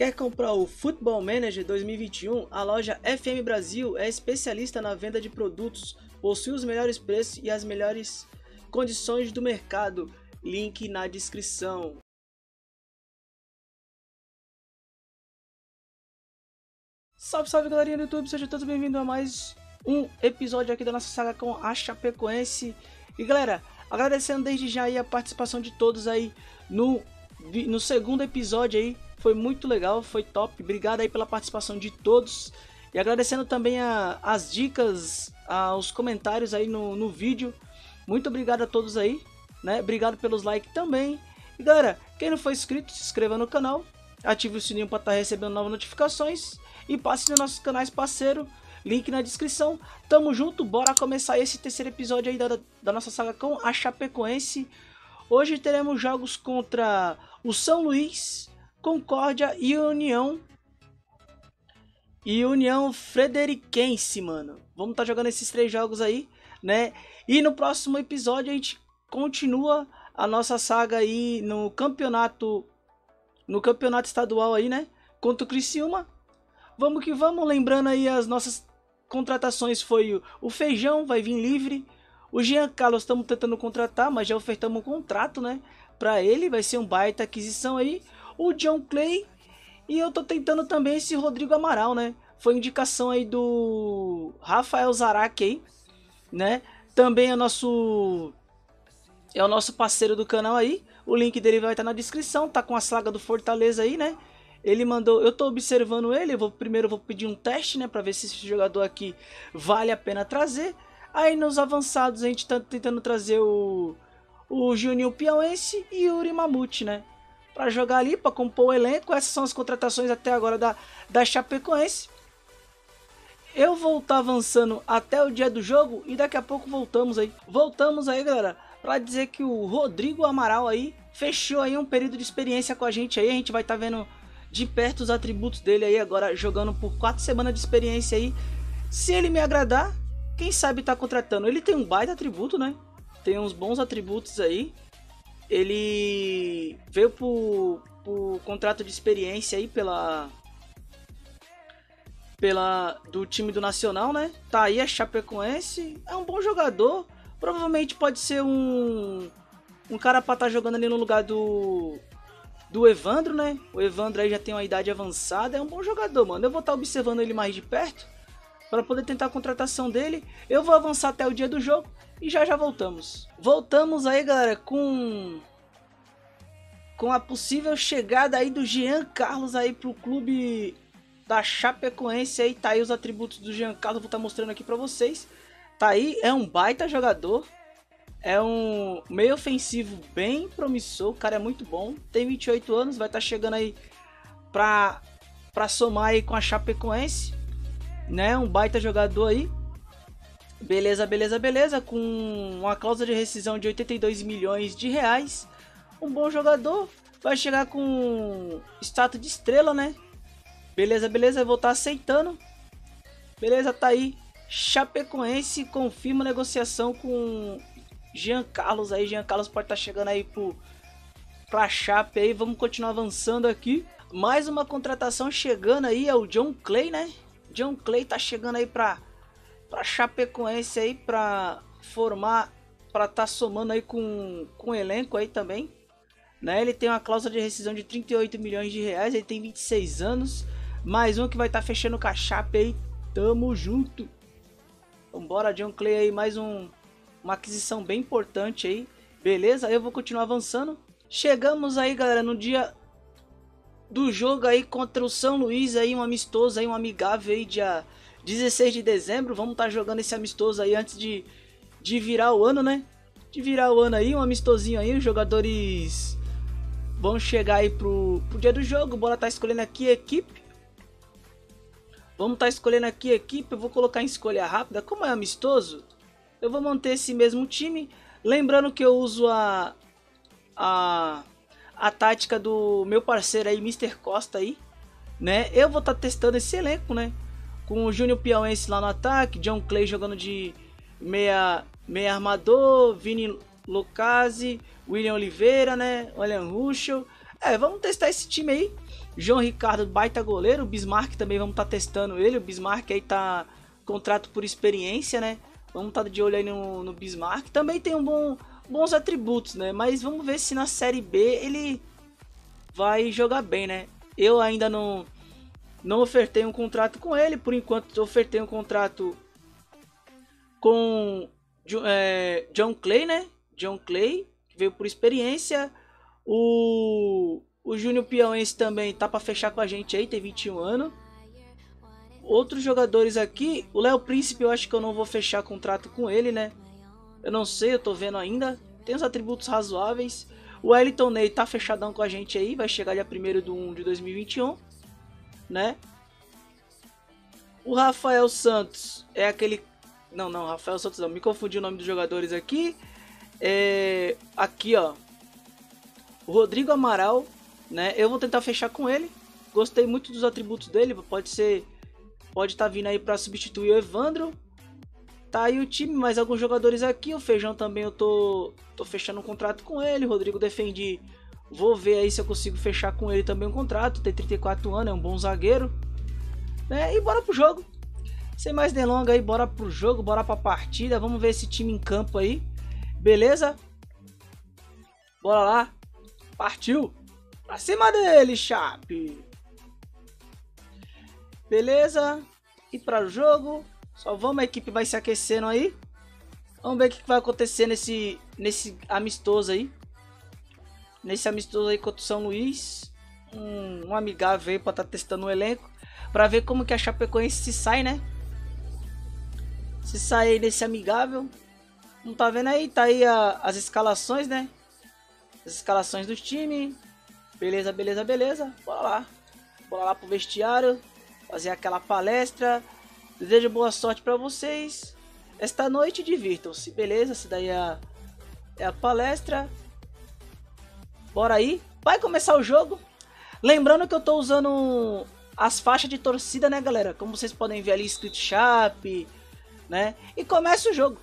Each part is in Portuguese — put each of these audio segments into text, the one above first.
Quer comprar o Football Manager 2021? A loja FM Brasil é especialista na venda de produtos, possui os melhores preços e as melhores condições do mercado. Link na descrição. Salve, salve galerinha do YouTube, sejam todos bem-vindos a mais um episódio aqui da nossa saga com a Chapecoense. E galera, agradecendo desde já aí a participação de todos aí no, no segundo episódio aí foi muito legal, foi top. Obrigado aí pela participação de todos. E agradecendo também a, as dicas, aos comentários aí no, no vídeo. Muito obrigado a todos aí, né? Obrigado pelos likes também. E galera, quem não for inscrito, se inscreva no canal. Ative o sininho para estar tá recebendo novas notificações. E passe nos nossos canais parceiro. Link na descrição. Tamo junto, bora começar esse terceiro episódio aí da, da nossa saga com a Chapecoense. Hoje teremos jogos contra o São Luís, Concórdia e União. E União Frederiquense, mano. Vamos estar tá jogando esses três jogos aí, né? E no próximo episódio a gente continua a nossa saga aí no campeonato no campeonato estadual aí, né? Contra o Criciúma. Vamos que vamos, lembrando aí as nossas contratações foi o Feijão vai vir livre. O Jean Carlos estamos tentando contratar, mas já ofertamos um contrato, né? Para ele vai ser um baita aquisição aí o John Clay e eu tô tentando também esse Rodrigo Amaral, né? Foi indicação aí do Rafael Zarak aí, né? Também é nosso é o nosso parceiro do canal aí. O link dele vai estar na descrição, tá com a saga do Fortaleza aí, né? Ele mandou, eu tô observando ele, eu vou primeiro vou pedir um teste, né, para ver se esse jogador aqui vale a pena trazer. Aí nos avançados a gente tá tentando trazer o o Juninho Piauense e o Mamute, né? para jogar ali, para compor o elenco. Essas são as contratações até agora da, da Chapecoense. Eu vou estar tá avançando até o dia do jogo e daqui a pouco voltamos aí. Voltamos aí, galera, para dizer que o Rodrigo Amaral aí fechou aí um período de experiência com a gente aí. A gente vai estar tá vendo de perto os atributos dele aí agora jogando por quatro semanas de experiência aí. Se ele me agradar, quem sabe tá contratando. Ele tem um baita atributo, né? Tem uns bons atributos aí ele veio por contrato de experiência aí pela pela do time do Nacional, né? Tá aí a Chapecoense, é um bom jogador, provavelmente pode ser um um cara para estar tá jogando ali no lugar do do Evandro, né? O Evandro aí já tem uma idade avançada, é um bom jogador, mano. Eu vou estar tá observando ele mais de perto para poder tentar a contratação dele. Eu vou avançar até o dia do jogo e já já voltamos. Voltamos aí, galera, com com a possível chegada aí do Jean Carlos aí pro clube da Chapecoense aí, tá aí os atributos do Jean Carlos, vou estar tá mostrando aqui para vocês. Tá aí, é um baita jogador. É um meio ofensivo bem promissor, o cara é muito bom. Tem 28 anos, vai estar tá chegando aí pra, pra somar aí com a Chapecoense né? Um baita jogador aí. Beleza, beleza, beleza. Com uma cláusula de rescisão de 82 milhões de reais. Um bom jogador. Vai chegar com status de estrela, né? Beleza, beleza. Vou estar tá aceitando. Beleza, tá aí. Chapecoense confirma negociação com Jean Carlos aí. Jean Carlos pode estar tá chegando aí pro, pra Chape aí. Vamos continuar avançando aqui. Mais uma contratação chegando aí é o John Clay, né? John Clay tá chegando aí pra, pra Chapecoense aí pra formar, pra tá somando aí com, com o elenco aí também. Né? Ele tem uma cláusula de rescisão de 38 milhões de reais, ele tem 26 anos. Mais um que vai estar tá fechando com a Chape aí. Tamo junto. Vambora, John Clay aí, mais um, uma aquisição bem importante aí. Beleza? Eu vou continuar avançando. Chegamos aí, galera, no dia do jogo aí contra o São Luís aí, um amistoso aí, um amigável aí dia 16 de dezembro. Vamos estar tá jogando esse amistoso aí antes de, de virar o ano, né? De virar o ano aí, um amistosinho aí, os jogadores vão chegar aí pro, pro dia do jogo. Bora tá escolhendo aqui a equipe. Vamos estar tá escolhendo aqui a equipe, eu vou colocar em escolha rápida. Como é amistoso, eu vou manter esse mesmo time. Lembrando que eu uso a, a a tática do meu parceiro aí, Mr. Costa aí, né? Eu vou estar tá testando esse elenco, né? Com o Júnior Piauense lá no ataque, John Clay jogando de meia, meia armador, Vini Lucasi, William Oliveira, né? William Ruschel. É, vamos testar esse time aí. João Ricardo, baita goleiro. O Bismarck também vamos estar tá testando ele. O Bismarck aí tá contrato por experiência, né? Vamos estar tá de olho aí no, no Bismarck. Também tem um bom, bons atributos, né? Mas vamos ver se na Série B ele vai jogar bem, né? Eu ainda não não ofertei um contrato com ele, por enquanto ofertei um contrato com é, John Clay, né? John Clay, que veio por experiência. O, o Júnior Piauense também tá para fechar com a gente aí, tem 21 anos. Outros jogadores aqui, o Léo Príncipe eu acho que eu não vou fechar contrato com ele, né? Eu não sei, eu tô vendo ainda. Tem os atributos razoáveis. O Wellington Ney tá fechadão com a gente aí, vai chegar dia 1 de 1 de 2021, né? O Rafael Santos é aquele não, não, Rafael Santos não. Me confundi o nome dos jogadores aqui. É, aqui, ó. O Rodrigo Amaral, né? Eu vou tentar fechar com ele. Gostei muito dos atributos dele. Pode ser. Pode estar tá vindo aí para substituir o Evandro. Tá aí o time, mais alguns jogadores aqui. O Feijão também eu tô, tô fechando um contrato com ele. O Rodrigo defendi. Vou ver aí se eu consigo fechar com ele também um contrato. Tem 34 anos, é um bom zagueiro. Né? E bora pro jogo. Sem mais delongas aí, bora pro jogo, bora pra partida. Vamos ver esse time em campo aí. Beleza? Bora lá. Partiu. Pra cima dele, Chape. Beleza? E para o jogo. Só vamos, a equipe vai se aquecendo aí. Vamos ver o que vai acontecer nesse, nesse amistoso aí. Nesse amistoso aí contra o São Luís. Um, um amigável aí pra estar tá testando o elenco. Pra ver como que a Chapecoense se sai, né? Se sair desse amigável. Não tá vendo aí? Tá aí a, as escalações, né? As escalações do time. Beleza, beleza, beleza. Bora lá. Bora lá pro vestiário. Fazer aquela palestra. Desejo boa sorte para vocês. Esta noite divirtam-se, beleza? Essa daí é a, é a palestra. Bora aí. Vai começar o jogo. Lembrando que eu tô usando as faixas de torcida, né, galera? Como vocês podem ver ali, escrito Sharp, né? E começa o jogo.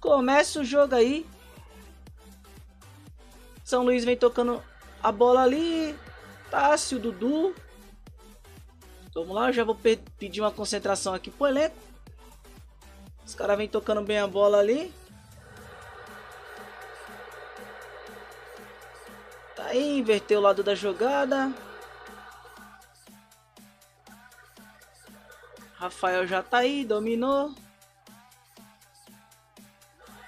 Começa o jogo aí. São Luís vem tocando a bola ali. Tássio, Dudu. Vamos lá, eu já vou pedir uma concentração aqui pro elenco. Os caras vêm tocando bem a bola ali. Tá aí, inverteu o lado da jogada. Rafael já tá aí, dominou.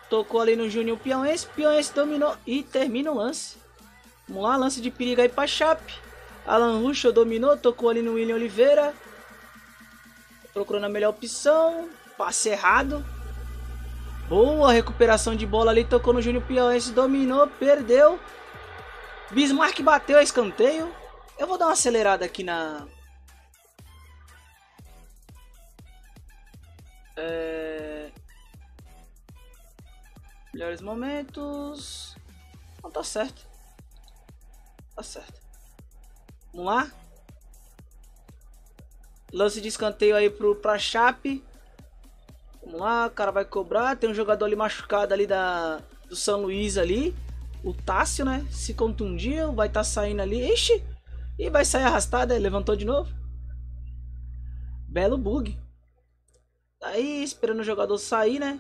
Tocou ali no Júnior Piauense. Piauense dominou e termina o lance. Vamos lá, lance de perigo aí pra Chape. Alan Ruschel dominou, tocou ali no William Oliveira. Procurando a melhor opção. Passe errado. Boa recuperação de bola ali, tocou no Júnior Piauense, dominou, perdeu. Bismarck bateu a escanteio. Eu vou dar uma acelerada aqui na... É... Melhores momentos. Não tá certo. Tá certo. Vamos lá. Lance de escanteio aí pro, pra Chape. Vamos lá, o cara vai cobrar. Tem um jogador ali machucado ali da, do São Luís ali. O Tássio, né? Se contundiu, vai estar tá saindo ali. Ixi! E vai sair arrastado, ele levantou de novo. Belo bug. Aí, esperando o jogador sair, né?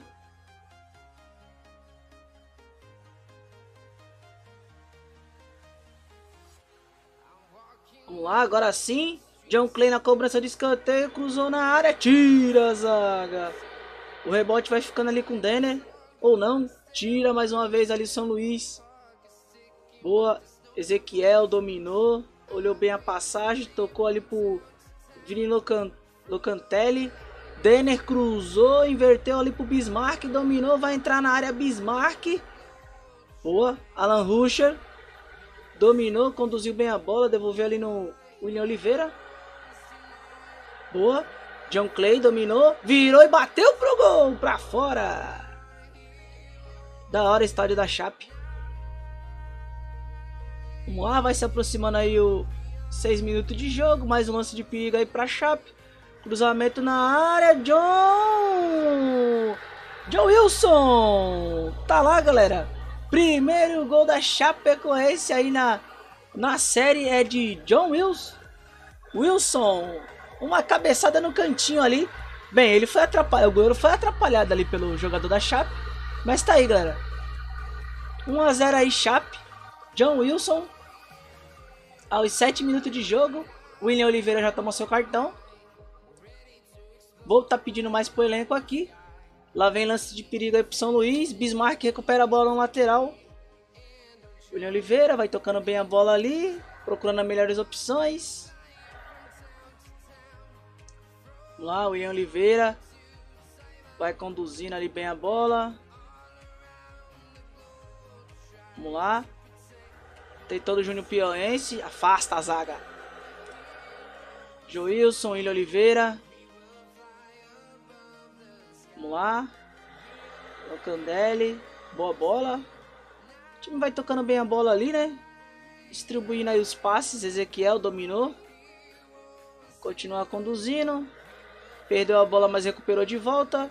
Lá, agora sim. John Clay na cobrança de escanteio, cruzou na área, tira a zaga. O rebote vai ficando ali com o Denner, ou não. Tira mais uma vez ali São Luís. Boa, Ezequiel dominou, olhou bem a passagem, tocou ali pro Vini Locan Locantelli. Denner cruzou, inverteu ali pro Bismarck, dominou, vai entrar na área Bismarck. Boa, Alan Ruscher Dominou, conduziu bem a bola, devolveu ali no William Oliveira. Boa. John Clay dominou, virou e bateu pro gol, pra fora. Da hora, estádio da Chape. Vamos lá, vai se aproximando aí o 6 minutos de jogo. Mais um lance de perigo aí pra Chape. Cruzamento na área, John! John Wilson! Tá lá, galera. Primeiro gol da Chapecoense aí na, na série é de John Wilson. Wilson, uma cabeçada no cantinho ali. Bem, ele foi atrapalhado, o goleiro foi atrapalhado ali pelo jogador da Chape. Mas tá aí, galera. 1x0 aí, Chape. John Wilson. Aos 7 minutos de jogo. William Oliveira já tomou seu cartão. Vou tá pedindo mais pro elenco aqui. Lá vem lance de perigo aí pro São Luís. Bismarck recupera a bola no lateral. William Oliveira vai tocando bem a bola ali. Procurando as melhores opções. Vamos lá, William Oliveira. Vai conduzindo ali bem a bola. Vamos lá. Tem todo o Júnior Piauense. Afasta a zaga. Joilson, William Oliveira. Vamos lá. O Candelli. Boa bola. O time vai tocando bem a bola ali, né? Distribuindo aí os passes. Ezequiel dominou. Continua conduzindo. Perdeu a bola, mas recuperou de volta.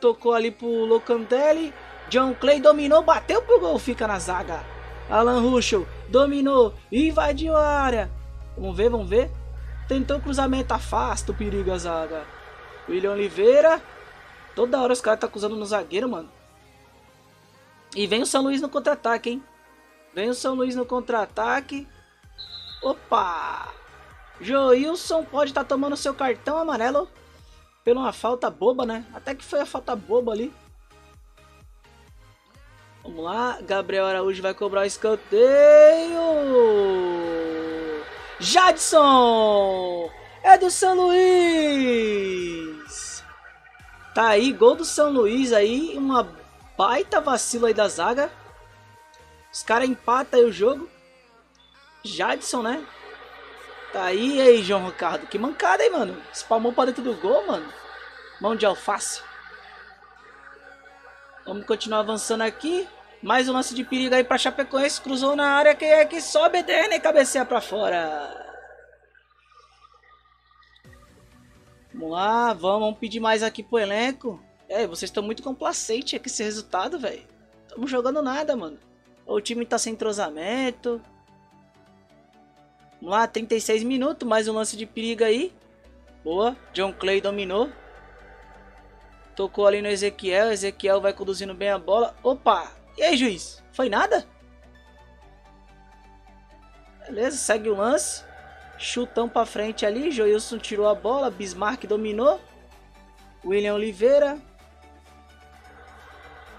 Tocou ali pro Locandelli. John Clay dominou, bateu pro gol, fica na zaga. Alan Ruschel dominou, invadiu a área. Vamos ver, vamos ver. Tentou cruzamento, afasta o perigo a zaga. William Oliveira. Toda hora os caras tá acusando no zagueiro, mano. E vem o São Luís no contra-ataque, hein? Vem o São Luís no contra-ataque. Opa! Joilson pode estar tá tomando seu cartão amarelo pela uma falta boba, né? Até que foi a falta boba ali. Vamos lá, Gabriel Araújo vai cobrar o escanteio. Jadson! É do São Luís! Tá aí, gol do São Luís aí, uma baita vacilo aí da zaga. Os caras empatam aí o jogo. Jadson, né? Tá aí, aí, João Ricardo. Que mancada, hein, mano? Espalmou pra dentro do gol, mano. Mão de alface. Vamos continuar avançando aqui. Mais um lance de perigo aí pra Chapecoense. Cruzou na área. Quem é que sobe? Dene cabeceia pra fora. Vamos lá, vamos, vamos pedir mais aqui pro elenco. É, vocês estão muito complacentes com esse resultado, velho. Estamos jogando nada, mano. O time tá sem entrosamento. Vamos lá, 36 minutos, mais um lance de perigo aí. Boa, John Clay dominou. Tocou ali no Ezequiel, Ezequiel vai conduzindo bem a bola. Opa, e aí juiz, foi nada? Beleza, segue o lance. Chutão pra frente ali, Joilson tirou a bola, Bismarck dominou. William Oliveira.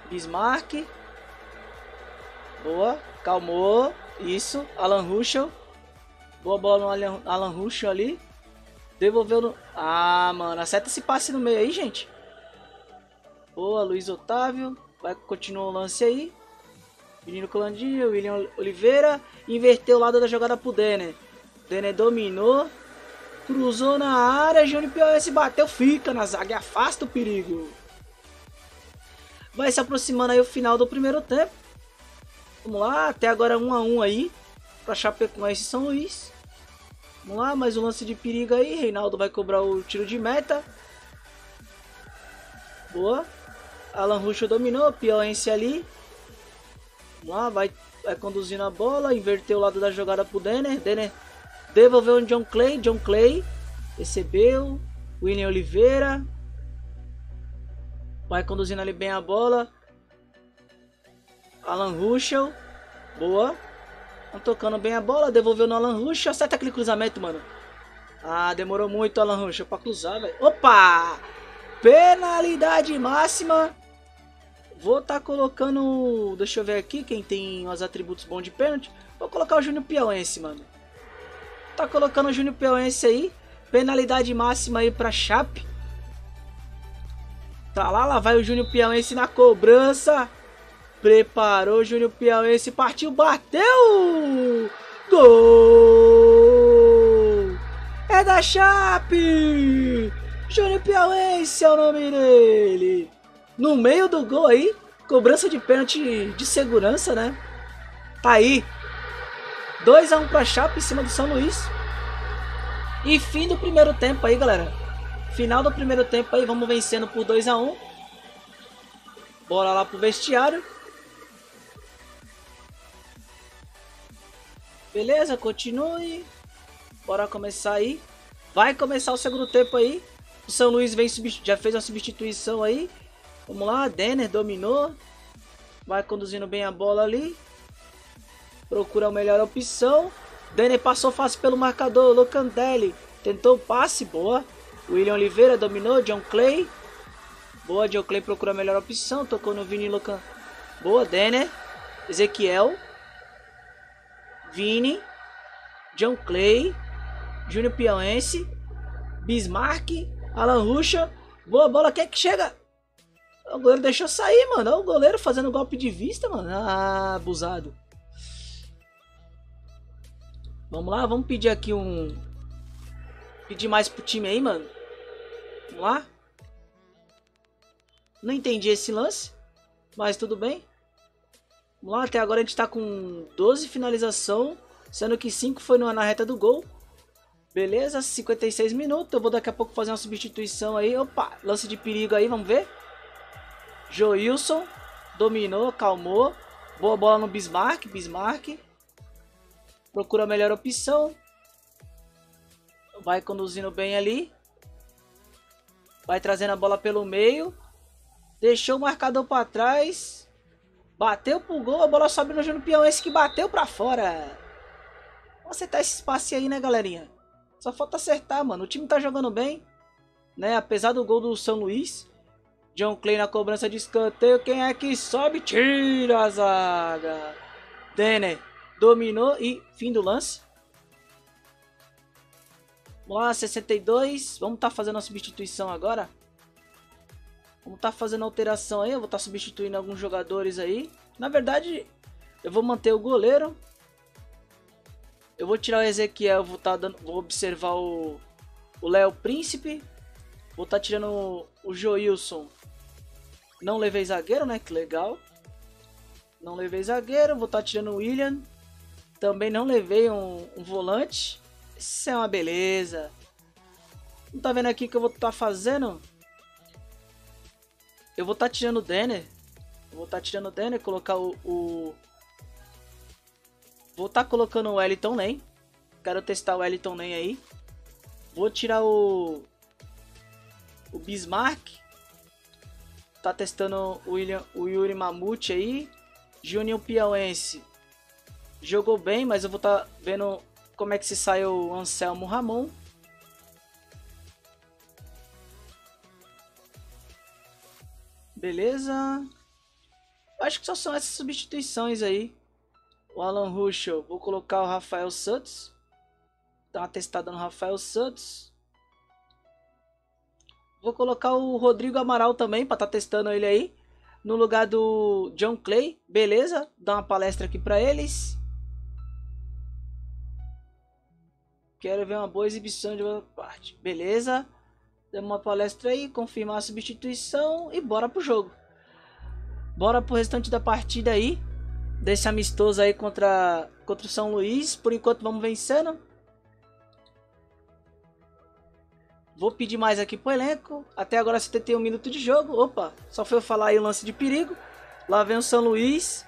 Bismarck. Boa, calmou. Isso, Alan Ruschel. Boa bola no Alan, Alan Ruschel ali. Devolveu no... Ah, mano. Acerta esse passe no meio aí, gente. Boa, Luiz Otávio. Vai continuar o lance aí. Menino Colandinho, William Oliveira. Inverteu o lado da jogada pro Denner. Denner dominou. Cruzou na área. Júnior POS bateu. Fica na zaga. Afasta o perigo. Vai se aproximando aí o final do primeiro tempo. Vamos lá. Até agora 1 um a 1 um aí. Pra Chapecoense e São Luís. Vamos lá, mais um lance de perigo aí. Reinaldo vai cobrar o tiro de meta. Boa. Alan Russo dominou. Pioense ali. Vamos lá, vai, vai conduzindo a bola. Inverteu o lado da jogada pro Denner. Denner devolveu o John Clay. John Clay recebeu. William Oliveira. Vai conduzindo ali bem a bola. Alan Ruschel. Boa. Tá tocando bem a bola, devolveu no Alan Rush. Acerta aquele cruzamento, mano. Ah, demorou muito Alan Rush pra cruzar, velho. Opa! Penalidade máxima. Vou estar tá colocando... Deixa eu ver aqui quem tem os atributos bons de pênalti. Vou colocar o Júnior Piauense, mano. Tá colocando o Júnior Piauense aí. Penalidade máxima aí pra Chape. Tá lá, lá vai o Júnior Piauense na cobrança. Preparou Júnior Piauense, partiu, bateu! Gol! É da Chape! Júnior Piauense é o nome dele. No meio do gol aí, cobrança de pênalti de segurança, né? Tá aí. 2 a 1 pra Chape em cima do São Luís. E fim do primeiro tempo aí, galera. Final do primeiro tempo aí, vamos vencendo por 2 a 1 Bora lá pro vestiário. Beleza, continue. Bora começar aí. Vai começar o segundo tempo aí. O São Luís vem já fez a substituição aí. Vamos lá, Denner dominou. Vai conduzindo bem a bola ali. Procura a melhor opção. Denner passou fácil pelo marcador. Locandelli tentou o passe, boa. William Oliveira dominou. John Clay. Boa, John Clay procura a melhor opção. Tocou no Vini Locan. Boa, Denner. Ezequiel. Vini. John Clay. Júnior Piauense. Bismarck. Alan Ruxa. Boa bola, quem é que chega? O goleiro deixou sair, mano. Olha o goleiro fazendo golpe de vista, mano. Ah, abusado. Vamos lá, vamos pedir aqui um... Pedir mais pro time aí, mano. Vamos lá. Não entendi esse lance. Mas tudo bem. Vamos lá, até agora a gente tá com 12 finalização. Sendo que 5 foi na reta do gol. Beleza, 56 minutos. Eu vou daqui a pouco fazer uma substituição aí. Opa, lance de perigo aí, vamos ver. Joilson dominou, calmou. Boa bola no Bismarck, Bismarck. Procura a melhor opção. Vai conduzindo bem ali. Vai trazendo a bola pelo meio. Deixou o marcador para trás. Bateu pro gol, a bola sobe no Júnior. Esse que bateu para fora. Vamos acertar esse espaço aí, né, galerinha? Só falta acertar, mano. O time tá jogando bem. Né? Apesar do gol do São Luís. John Clay na cobrança de escanteio. Quem é que sobe? Tira a zaga. Denner dominou e fim do lance. Vamos lá, 62. Vamos estar tá fazendo a substituição agora. Vamos estar tá fazendo alteração aí. Eu vou estar tá substituindo alguns jogadores aí. Na verdade, eu vou manter o goleiro. Eu vou tirar o Ezequiel, vou, tá dando, vou observar o Léo Príncipe. Vou estar tá tirando o, o Joilson. Não levei zagueiro, né? Que legal. Não levei zagueiro. Vou estar tá tirando o William. Também não levei um, um, volante. Isso é uma beleza. Não tá vendo aqui que eu vou estar tá fazendo? Eu vou estar tá tirando o Denner. Eu vou estar tá tirando o Denner, colocar o, o Vou estar tá colocando o Wellington Nem. Quero testar o Wellington Nem aí. Vou tirar o... O Bismarck. Tá testando o, William, o Yuri Mamute aí. Júnior Piauense. Jogou bem, mas eu vou estar tá vendo como é que se sai o Anselmo Ramon. Beleza. Acho que só são essas substituições aí o Alan Ruschel, vou colocar o Rafael Santos. Dá uma testada no Rafael Santos. Vou colocar o Rodrigo Amaral também, para estar tá testando ele aí. No lugar do John Clay, beleza? Dá uma palestra aqui para eles. Quero ver uma boa exibição de uma parte. Beleza? Demos uma palestra aí, confirmar a substituição e bora pro jogo. Bora pro restante da partida aí desse amistoso aí contra, contra o São Luís. Por enquanto vamos vencendo. Vou pedir mais aqui pro elenco. Até agora 71 minutos de jogo. Opa, só foi eu falar aí o lance de perigo. Lá vem o São Luís.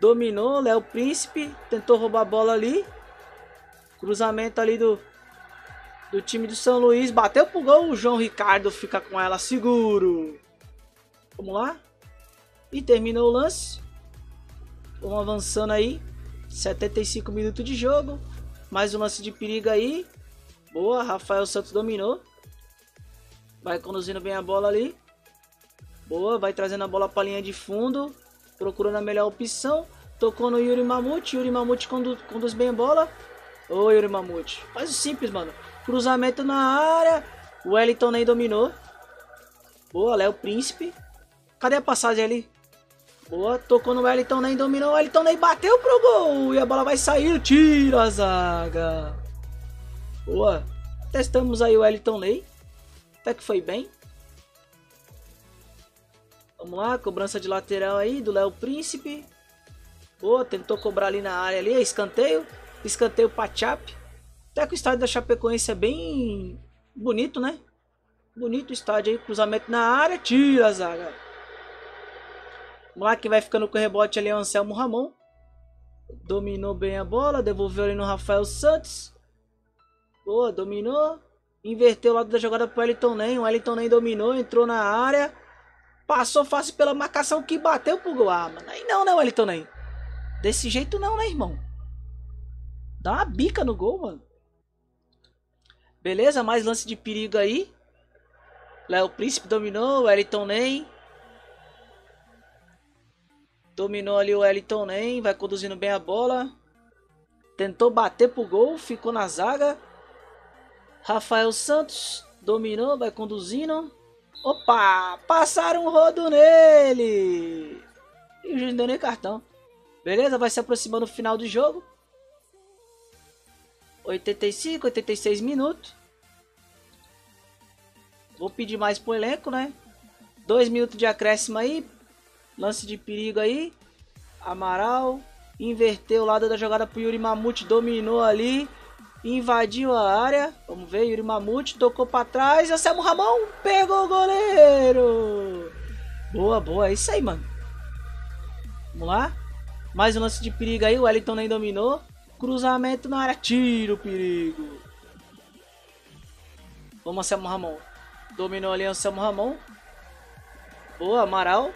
Dominou, Léo Príncipe. Tentou roubar a bola ali. Cruzamento ali do, do time do São Luís. Bateu pro gol. O João Ricardo fica com ela seguro. Vamos lá. E terminou o lance. Vamos avançando aí. 75 minutos de jogo. Mais um lance de perigo aí. Boa, Rafael Santos dominou. Vai conduzindo bem a bola ali. Boa, vai trazendo a bola para a linha de fundo. Procurando a melhor opção. Tocou no Yuri Mamute. Yuri Mamute conduz, conduz bem a bola. Ô Yuri Mamute. Faz simples, mano. Cruzamento na área. O Wellington nem dominou. Boa, Léo Príncipe. Cadê a passagem ali? Boa, tocou no Wellington nem dominou. O Wellington nem bateu pro gol. E a bola vai sair. Tira a zaga. Boa. Testamos aí o Wellington Ney. Até que foi bem. Vamos lá, cobrança de lateral aí do Léo Príncipe. Boa, tentou cobrar ali na área ali, escanteio. Escanteio Chape. Até que o estádio da Chapecoense é bem bonito, né? Bonito o estádio aí, cruzamento na área, tira a zaga. Vamos lá, quem vai ficando com o rebote ali é o Anselmo Ramon. Dominou bem a bola, devolveu ali no Rafael Santos. Boa, dominou. Inverteu o lado da jogada pro Wellington Nem. O Wellington Nem dominou, entrou na área. Passou fácil pela marcação que bateu pro gol. Ah, mano. Aí não, né, Wellington Nem? Desse jeito não, né, irmão? Dá uma bica no gol, mano. Beleza, mais lance de perigo aí. Léo Príncipe dominou, Wellington Nem. Dominou ali o Wellington Nem, vai conduzindo bem a bola. Tentou bater pro gol, ficou na zaga. Rafael Santos dominou, vai conduzindo. Opa! Passaram um rodo nele! E o juiz não deu nem cartão. Beleza, vai se aproximando do final do jogo. 85, 86 minutos. Vou pedir mais pro elenco, né? Dois minutos de acréscimo aí. Lance de perigo aí. Amaral. Inverteu o lado da jogada pro Yuri Mamute. Dominou ali. Invadiu a área. Vamos ver. Yuri Mamute tocou para trás. Anselmo Ramon pegou o goleiro. Boa, boa. É isso aí, mano. Vamos lá. Mais um lance de perigo aí. O Wellington nem dominou. Cruzamento na área. Tiro, perigo. Vamos, Anselmo Ramon. Dominou ali Anselmo Ramon. Boa, Amaral.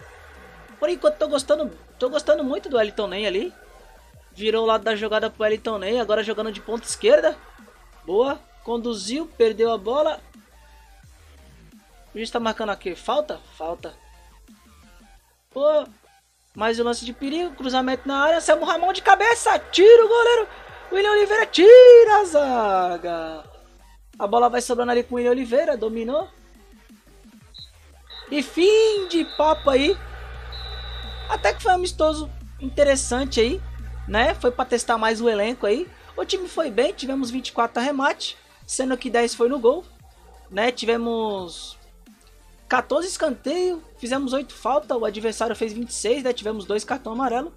Por enquanto tô gostando, tô gostando muito do Wellington Ney ali. Virou o lado da jogada pro Wellington Ney, agora jogando de ponta esquerda. Boa, conduziu, perdeu a bola. O juiz tá marcando aqui, falta? Falta. Pô, mais um lance de perigo, cruzamento na área, Anselmo Ramon de cabeça, tira o goleiro. William Oliveira tira a zaga. A bola vai sobrando ali com o William Oliveira, dominou. E fim de papo aí. Até que foi um amistoso interessante aí, né? Foi para testar mais o elenco aí. O time foi bem, tivemos 24 arremate, sendo que 10 foi no gol, né? Tivemos 14 escanteio, fizemos 8 falta, o adversário fez 26, né? Tivemos dois cartão amarelo.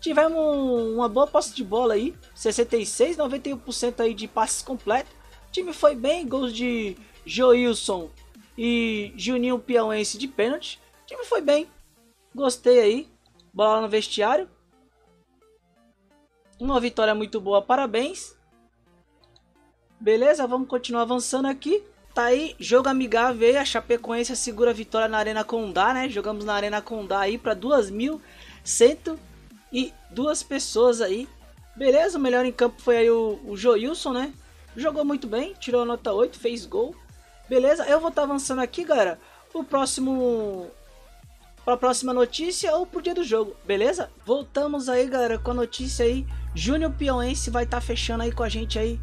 Tivemos uma boa posse de bola aí, 66, 91% aí de passes completos. O time foi bem, gols de Joilson e Juninho Piauense de pênalti. O time foi bem. Gostei aí. Bola no vestiário. Uma vitória muito boa, parabéns. Beleza, vamos continuar avançando aqui. Tá aí, jogo amigável aí, a Chapecoense segura a vitória na Arena Condá, né? Jogamos na Arena Condá aí para 2.100 e duas pessoas aí. Beleza, o melhor em campo foi aí o, o Joilson, né? Jogou muito bem, tirou a nota 8, fez gol. Beleza? Eu vou estar tá avançando aqui, galera, pro próximo para a próxima notícia ou pro dia do jogo, beleza? Voltamos aí, galera, com a notícia aí. Júnior Piauense vai estar tá fechando aí com a gente aí.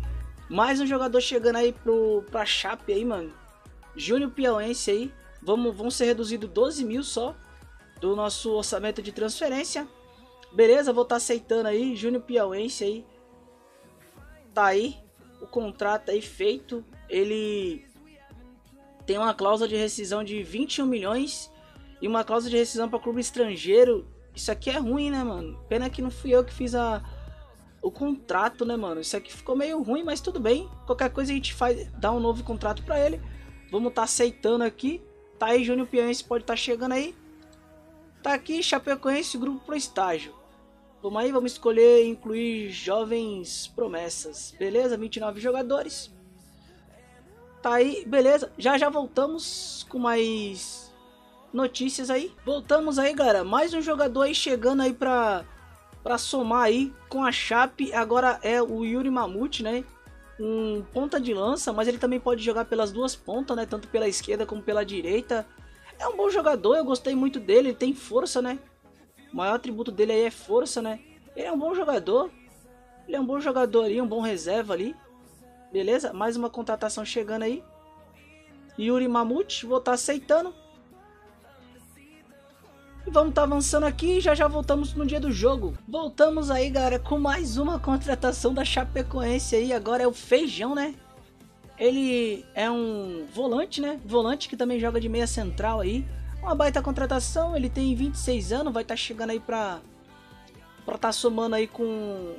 Mais um jogador chegando aí pro, pra Chape aí, mano. Júnior Piauense aí. Vamos, vão ser reduzidos 12 mil só do nosso orçamento de transferência. Beleza, vou estar tá aceitando aí. Júnior Piauense aí. Tá aí. O contrato aí feito. Ele tem uma cláusula de rescisão de 21 milhões e uma cláusula de rescisão para clube estrangeiro. Isso aqui é ruim, né, mano? Pena que não fui eu que fiz a o contrato, né, mano? Isso aqui ficou meio ruim, mas tudo bem. Qualquer coisa a gente faz, dá um novo contrato para ele. Vamos tá aceitando aqui. Tá aí, Júnior Piauense pode estar tá chegando aí. Tá aqui, Chapecoense, grupo pro estágio. Vamos aí, vamos escolher incluir jovens promessas. Beleza? 29 jogadores. Tá aí, beleza. Já já voltamos com mais notícias aí. Voltamos aí, galera. Mais um jogador aí chegando aí pra, pra somar aí com a Chape. Agora é o Yuri Mamute, né? Um ponta de lança, mas ele também pode jogar pelas duas pontas, né? Tanto pela esquerda como pela direita. É um bom jogador, eu gostei muito dele. Ele tem força, né? O maior atributo dele aí é força, né? Ele é um bom jogador. Ele é um bom jogador ali, um bom reserva ali. Beleza? Mais uma contratação chegando aí. Yuri Mamute, vou estar tá aceitando. E vamos estar tá avançando aqui e já já voltamos no dia do jogo. Voltamos aí, galera, com mais uma contratação da Chapecoense aí. Agora é o Feijão, né? Ele é um volante, né? Volante que também joga de meia central aí. Uma baita contratação, ele tem 26 anos, vai estar tá chegando aí pra estar tá somando aí com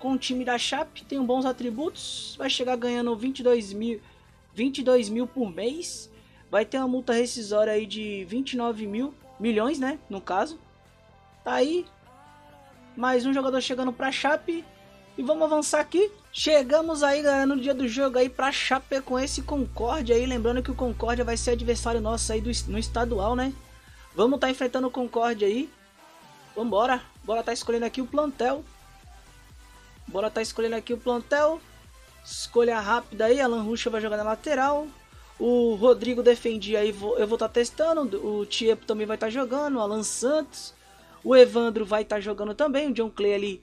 com o time da Chape, tem bons atributos, vai chegar ganhando 22 mil, 22 mil por mês, vai ter uma multa rescisória aí de 29 mil milhões, né, no caso. Tá aí, Mais um jogador chegando pra Chape. E vamos avançar aqui. Chegamos aí, galera, no dia do jogo aí pra esse Concórdia aí. Lembrando que o Concórdia vai ser adversário nosso aí do, no estadual, né? Vamos tá enfrentando o Concórdia aí. Vambora. Bora tá escolhendo aqui o plantel. Bora tá escolhendo aqui o plantel. Escolha rápida aí. Alan Ruxa vai jogar na lateral. O Rodrigo defendia aí. Eu vou estar tá testando. O Tiepo também vai estar tá jogando. O Alan Santos. O Evandro vai estar tá jogando também. O John Clay ali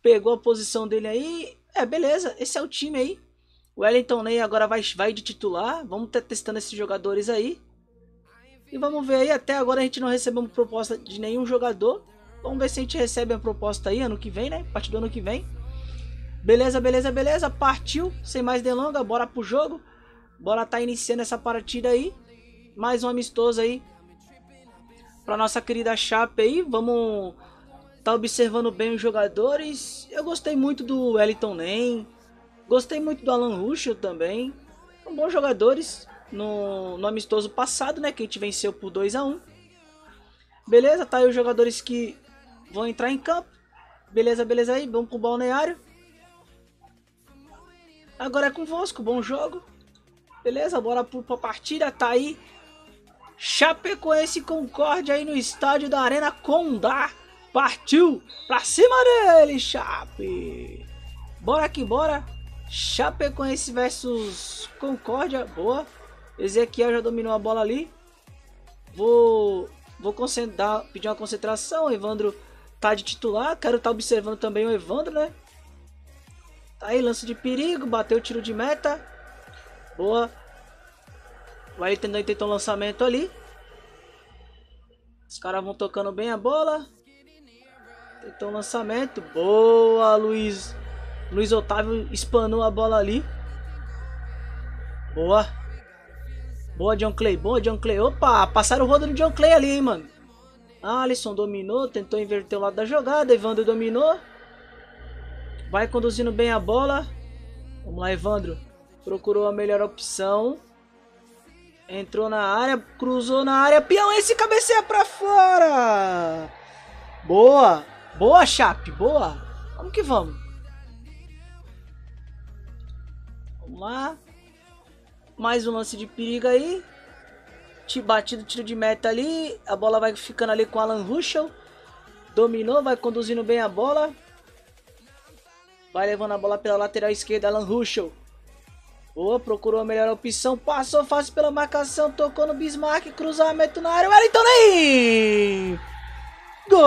pegou a posição dele aí. É, beleza. Esse é o time aí. O Wellington Ney agora vai, vai de titular. Vamos estar testando esses jogadores aí. E vamos ver aí. Até agora a gente não recebeu proposta de nenhum jogador. Vamos ver se a gente recebe a proposta aí ano que vem, né? A partir do ano que vem. Beleza, beleza, beleza. Partiu. Sem mais delongas. Bora pro jogo. Bora tá iniciando essa partida aí. Mais um amistoso aí para nossa querida Chape aí. Vamos tá observando bem os jogadores. Eu gostei muito do Wellington Nem. Gostei muito do Alan Ruschel também. São bons jogadores no, no amistoso passado, né? Que a gente venceu por 2 a 1 Beleza, tá aí os jogadores que vão entrar em campo. Beleza, beleza aí. Vamos pro balneário. Agora é convosco, bom jogo. Beleza, bora pra partida. Tá aí Chapecoense Concorde aí no estádio da Arena Condá. Partiu pra cima dele, Chape. Bora que bora. Chapecoense versus Concórdia. Boa. Ezequiel já dominou a bola ali. Vou, vou concentrar, pedir uma concentração. O Evandro tá de titular. Quero estar tá observando também o Evandro, né? Tá aí, lance de perigo. Bateu o tiro de meta. Boa. O Wellington tentou um lançamento ali. Os caras vão tocando bem a bola. Tentou um lançamento. Boa, Luiz. Luiz Otávio espanou a bola ali. Boa. Boa, John Clay. Boa, John Clay. Opa, passaram o rodo no John Clay ali, hein, mano. Alisson dominou, tentou inverter o lado da jogada. Evandro dominou. Vai conduzindo bem a bola. Vamos lá, Evandro. Procurou a melhor opção. Entrou na área, cruzou na área, peão esse cabeceia pra fora. Boa, boa Chape, boa. Vamos que vamos. Vamos lá. Mais um lance de perigo aí. Batido tiro de meta ali. A bola vai ficando ali com Alan Ruschel. Dominou, vai conduzindo bem a bola. Vai levando a bola pela lateral esquerda, Alan Ruschel. Boa, procurou a melhor opção, passou fácil pela marcação, tocou no Bismarck, cruzamento na área, Wellington Ney! Gol!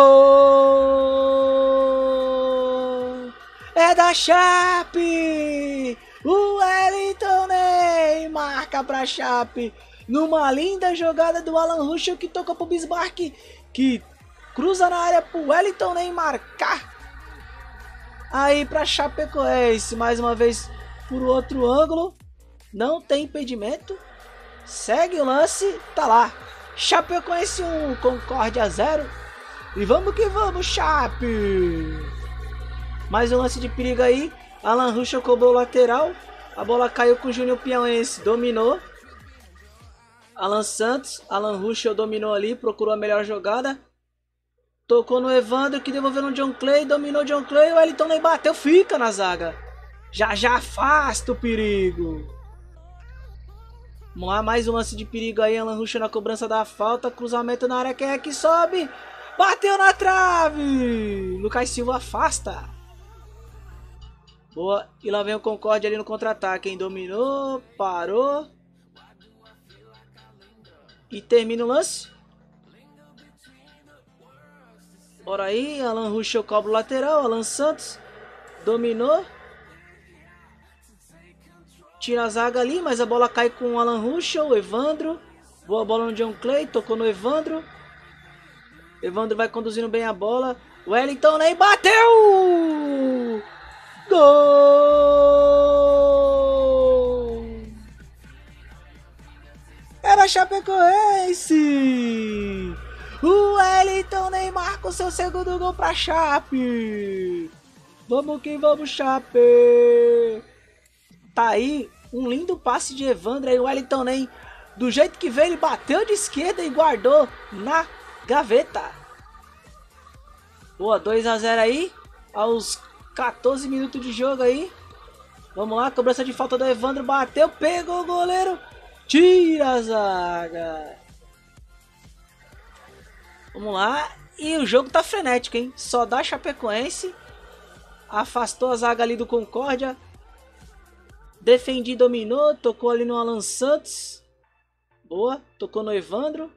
É da Chape! O Wellington Ney marca pra Chape numa linda jogada do Alan Ruschel que tocou pro Bismarck, que cruza na área pro Wellington Ney marcar. Aí pra Chapecoense, mais uma vez por outro ângulo. Não tem impedimento. Segue o lance, tá lá. Chapecoense 1, Concórdia 0. E vamos que vamos, Chape! Mais um lance de perigo aí. Alan Ruschel cobrou o lateral. A bola caiu com o Júnior Piauense. Dominou. Alan Santos. Alan Ruschel dominou ali. Procurou a melhor jogada. Tocou no Evandro que devolveu no John Clay. Dominou John Clay. O Wellington nem bateu. Fica na zaga. Já já afasta o perigo. Mais um lance de perigo aí. Alan Ruxa na cobrança da falta. Cruzamento na área. Quem é que sobe? Bateu na trave! Lucas Silva afasta. Boa. E lá vem o Concorde ali no contra-ataque. Quem dominou, parou. E termina o lance. Bora aí. Alan Ruxa cobra o lateral. Alan Santos dominou. Tira a zaga ali, mas a bola cai com o Alan Ruschel, o Evandro. Boa bola no John Clay, tocou no Evandro. Evandro vai conduzindo bem a bola. Wellington nem bateu! Gol! Era Chapecoense! O Wellington nem marca o seu segundo gol para Chape! Vamos que vamos, Chape! Tá aí um lindo passe de Evandro aí, o Wellington nem do jeito que veio, ele bateu de esquerda e guardou na gaveta. Boa, 2x0 aí. Aos 14 minutos de jogo aí. Vamos lá, cobrança de falta do Evandro. Bateu, pegou o goleiro. Tira a zaga. Vamos lá. E o jogo tá frenético, hein? Só dá Chapecoense. Afastou a zaga ali do Concórdia. Defendi, dominou. Tocou ali no Alan Santos. Boa. Tocou no Evandro.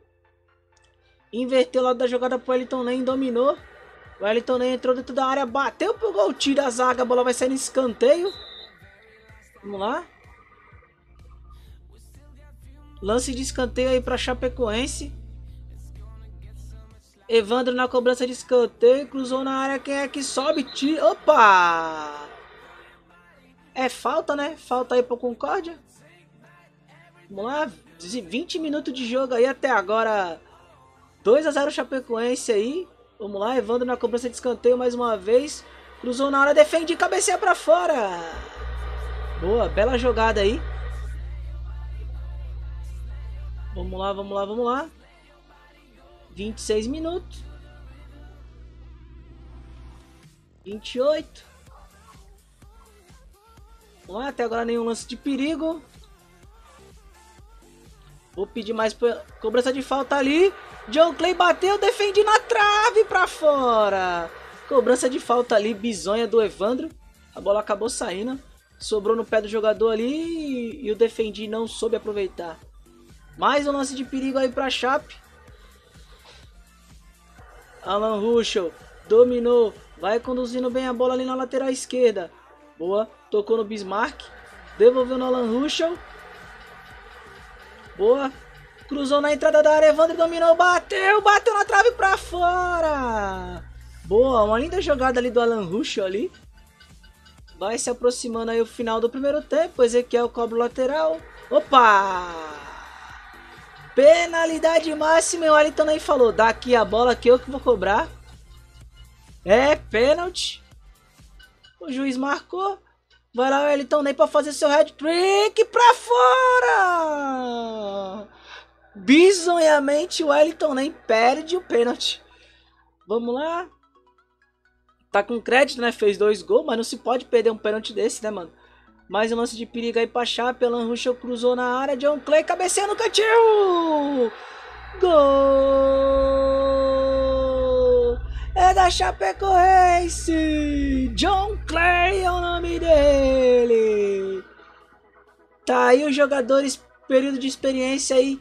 Inverteu lado da jogada pro Wellington Lane. Dominou. O Wellington Lane entrou dentro da área. Bateu pro gol. Tira a zaga. A bola vai sair no escanteio. Vamos lá. Lance de escanteio aí pra Chapecoense. Evandro na cobrança de escanteio. Cruzou na área. Quem é que sobe? Tira. Opa! É falta, né? Falta aí pro Concórdia. Vamos lá. 20 minutos de jogo aí até agora. 2 a 0 Chapecoense aí. Vamos lá. Evandro na cobrança de escanteio mais uma vez. Cruzou na área. Defende. Cabeceia pra fora. Boa. Bela jogada aí. Vamos lá, vamos lá, vamos lá. 26 minutos. 28. Vamos lá, até agora nenhum lance de perigo. Vou pedir mais pra... cobrança de falta ali. John Clay bateu, defende na trave pra fora. Cobrança de falta ali, bizonha do Evandro. A bola acabou saindo. Sobrou no pé do jogador ali e o defendi não soube aproveitar. Mais um lance de perigo aí pra Chape. Alan Ruschel dominou, vai conduzindo bem a bola ali na lateral esquerda. Boa, tocou no Bismarck, devolveu no Alan Ruschel. Boa, cruzou na entrada da área, Evandro dominou, bateu, bateu na trave pra fora. Boa, uma linda jogada ali do Alan Ruschel ali. Vai se aproximando aí o final do primeiro tempo, Ezequiel cobra o lateral. Opa! Penalidade máxima e o Wellington aí falou: daqui a bola que eu que vou cobrar. É pênalti. O juiz marcou. Vai lá Wellington Ney para fazer seu head trick pra fora. Bizonhamente o Wellington Ney perde o pênalti. Vamos lá. Tá com crédito, né? Fez dois gols, mas não se pode perder um pênalti desse, né, mano? Mais um lance de perigo aí pra Chape. Alan Ruschel cruzou na área. John Clay cabeceia no cantinho. Gol! É da Chapecoense. John Clay é o nome dele. Tá aí os jogadores, período de experiência aí,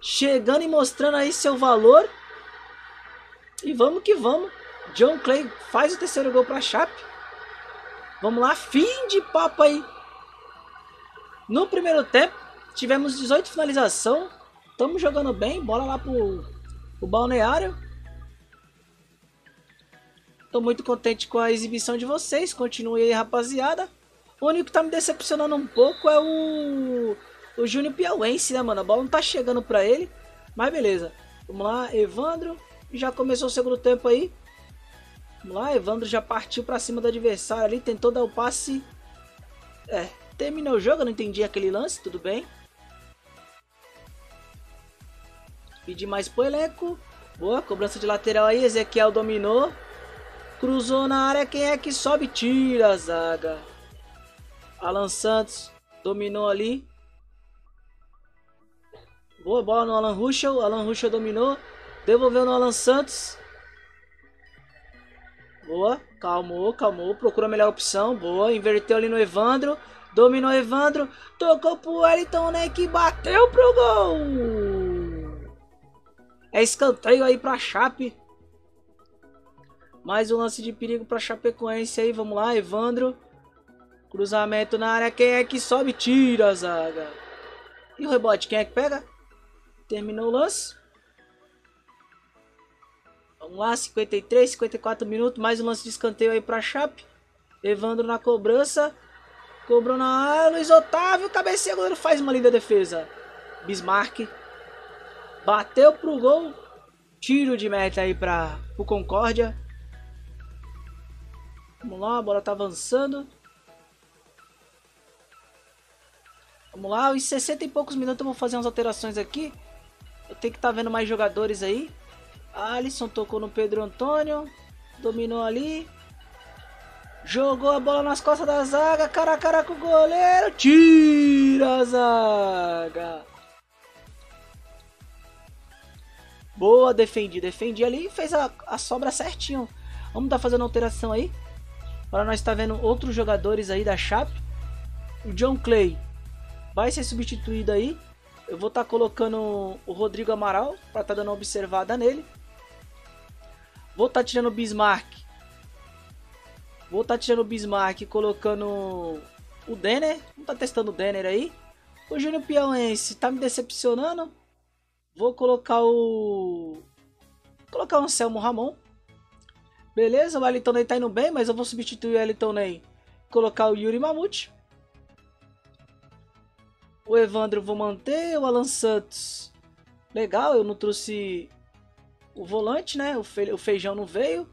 chegando e mostrando aí seu valor. E vamos que vamos. John Clay faz o terceiro gol pra Chape. Vamos lá, fim de papo aí. No primeiro tempo, tivemos 18 finalização. Estamos jogando bem, bola lá pro, pro balneário. Tô muito contente com a exibição de vocês. Continue aí, rapaziada. O único que tá me decepcionando um pouco é o, o Júnior Piauense, né, mano? A bola não tá chegando pra ele. Mas beleza. Vamos lá, Evandro. Já começou o segundo tempo aí. Vamos lá, Evandro já partiu pra cima do adversário ali, tentou dar o passe. É, terminou o jogo, eu não entendi aquele lance, tudo bem. Pedi mais pro elenco. Boa, cobrança de lateral aí, Ezequiel dominou. Cruzou na área, quem é que sobe? Tira a zaga. Alan Santos dominou ali. Boa bola no Alan Ruschel. Alan Ruschel dominou. Devolveu no Alan Santos. Boa, calmou, calmou, procura a melhor opção. Boa, inverteu ali no Evandro. Dominou Evandro, tocou pro Wellington, né? Que bateu pro gol. É escanteio aí pra Chape. Mais um lance de perigo pra Chapecoense aí. Vamos lá, Evandro. Cruzamento na área. Quem é que sobe? Tira a zaga. E o rebote, quem é que pega? Terminou o lance. Vamos lá, 53, 54 minutos. Mais um lance de escanteio aí pra Chape. Evandro na cobrança. Cobrou na área. Luiz Otávio. Cabeceia. Goleiro faz uma linda defesa. Bismarck. Bateu pro gol. Tiro de meta aí para o Concórdia. Vamos lá, a bola tá avançando. Vamos lá, os 60 e poucos minutos eu vou fazer umas alterações aqui. Eu tenho que estar tá vendo mais jogadores aí. Alisson tocou no Pedro Antônio. dominou ali. Jogou a bola nas costas da zaga, cara a cara com o goleiro, tira a zaga. Boa, defendi, defendi ali e fez a, a sobra certinho. Vamos estar tá fazendo alteração aí. Para nós estar tá vendo outros jogadores aí da Chape. O John Clay vai ser substituído aí. Eu vou estar tá colocando o Rodrigo Amaral para estar tá dando uma observada nele. Vou estar tá tirando o Bismarck Vou estar tá tirando o Bismarck e colocando o Denner. Vamos estar tá testando o Denner aí. O Júnior Piauense tá me decepcionando. Vou colocar o... Vou colocar o Anselmo Ramon. Beleza, o Wellington Ney tá indo bem, mas eu vou substituir o Wellington Ney. Colocar o Yuri Mamute. O Evandro vou manter. O Alan Santos. Legal, eu não trouxe o volante, né? O, fe... o feijão não veio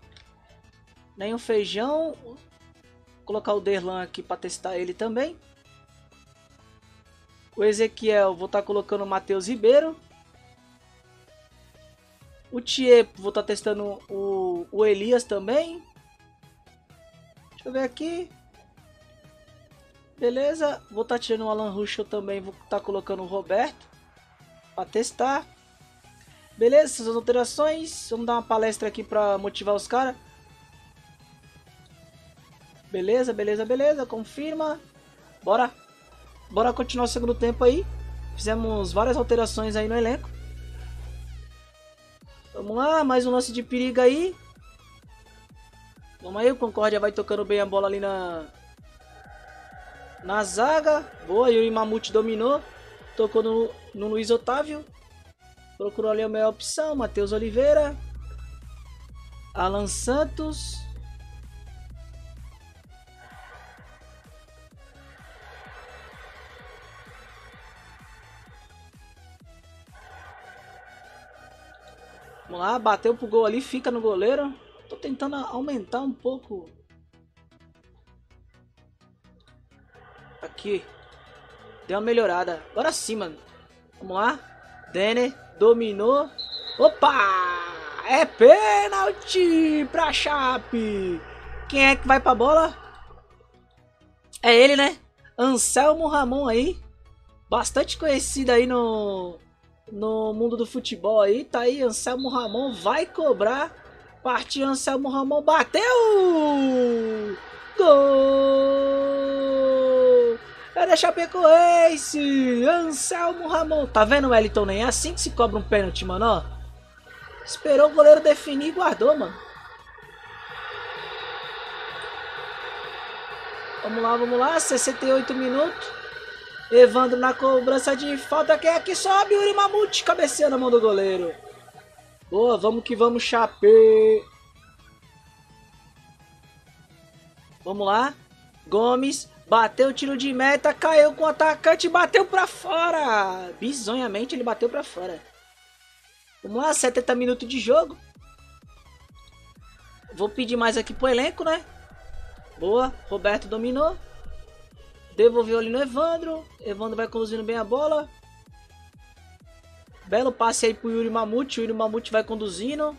nem o feijão. Vou colocar o Derlan aqui para testar ele também. O Ezequiel, vou estar tá colocando o Matheus Ribeiro. O Tiepo, vou estar tá testando o, o Elias também. Deixa eu ver aqui. Beleza, vou estar tá tirando o Alan Ruschel também, vou estar tá colocando o Roberto para testar. Beleza, essas alterações, vamos dar uma palestra aqui para motivar os caras. Beleza, beleza, beleza. Confirma. Bora. Bora continuar o segundo tempo aí. Fizemos várias alterações aí no elenco. Vamos lá, mais um lance de perigo aí. Vamos aí, o Concórdia vai tocando bem a bola ali na... Na zaga. Boa, Yuri Mamute dominou. Tocou no, no Luiz Otávio. Procurou ali a melhor opção. Matheus Oliveira. Alan Santos. Vamos lá, bateu pro gol ali, fica no goleiro. Tô tentando aumentar um pouco. Aqui. Deu uma melhorada. Agora sim, mano. Vamos lá. Denner dominou. Opa! É pênalti pra Chape. Quem é que vai pra bola? É ele, né? Anselmo Ramon aí. Bastante conhecido aí no, no mundo do futebol aí. Tá aí, Anselmo Ramon vai cobrar. Partiu Anselmo Ramon, bateu! Gol! É da Chapecoense! Anselmo Ramon. Tá vendo, Wellington? Nem é assim que se cobra um pênalti, mano, ó. Esperou o goleiro definir e guardou, mano. Vamos lá, vamos lá. 68 minutos. Evandro na cobrança de falta. Quem é que sobe? Uri Mamute cabeceando a mão do goleiro. Boa, vamos que vamos, Chapé. Vamos lá. Gomes bateu o tiro de meta, caiu com o atacante, bateu pra fora. Bizonhamente ele bateu pra fora. Vamos lá, 70 minutos de jogo. Vou pedir mais aqui pro elenco, né? Boa, Roberto dominou. Devolveu ali no Evandro. Evandro vai conduzindo bem a bola. Belo passe aí pro Yuri Mamute. O Yuri Mamute vai conduzindo.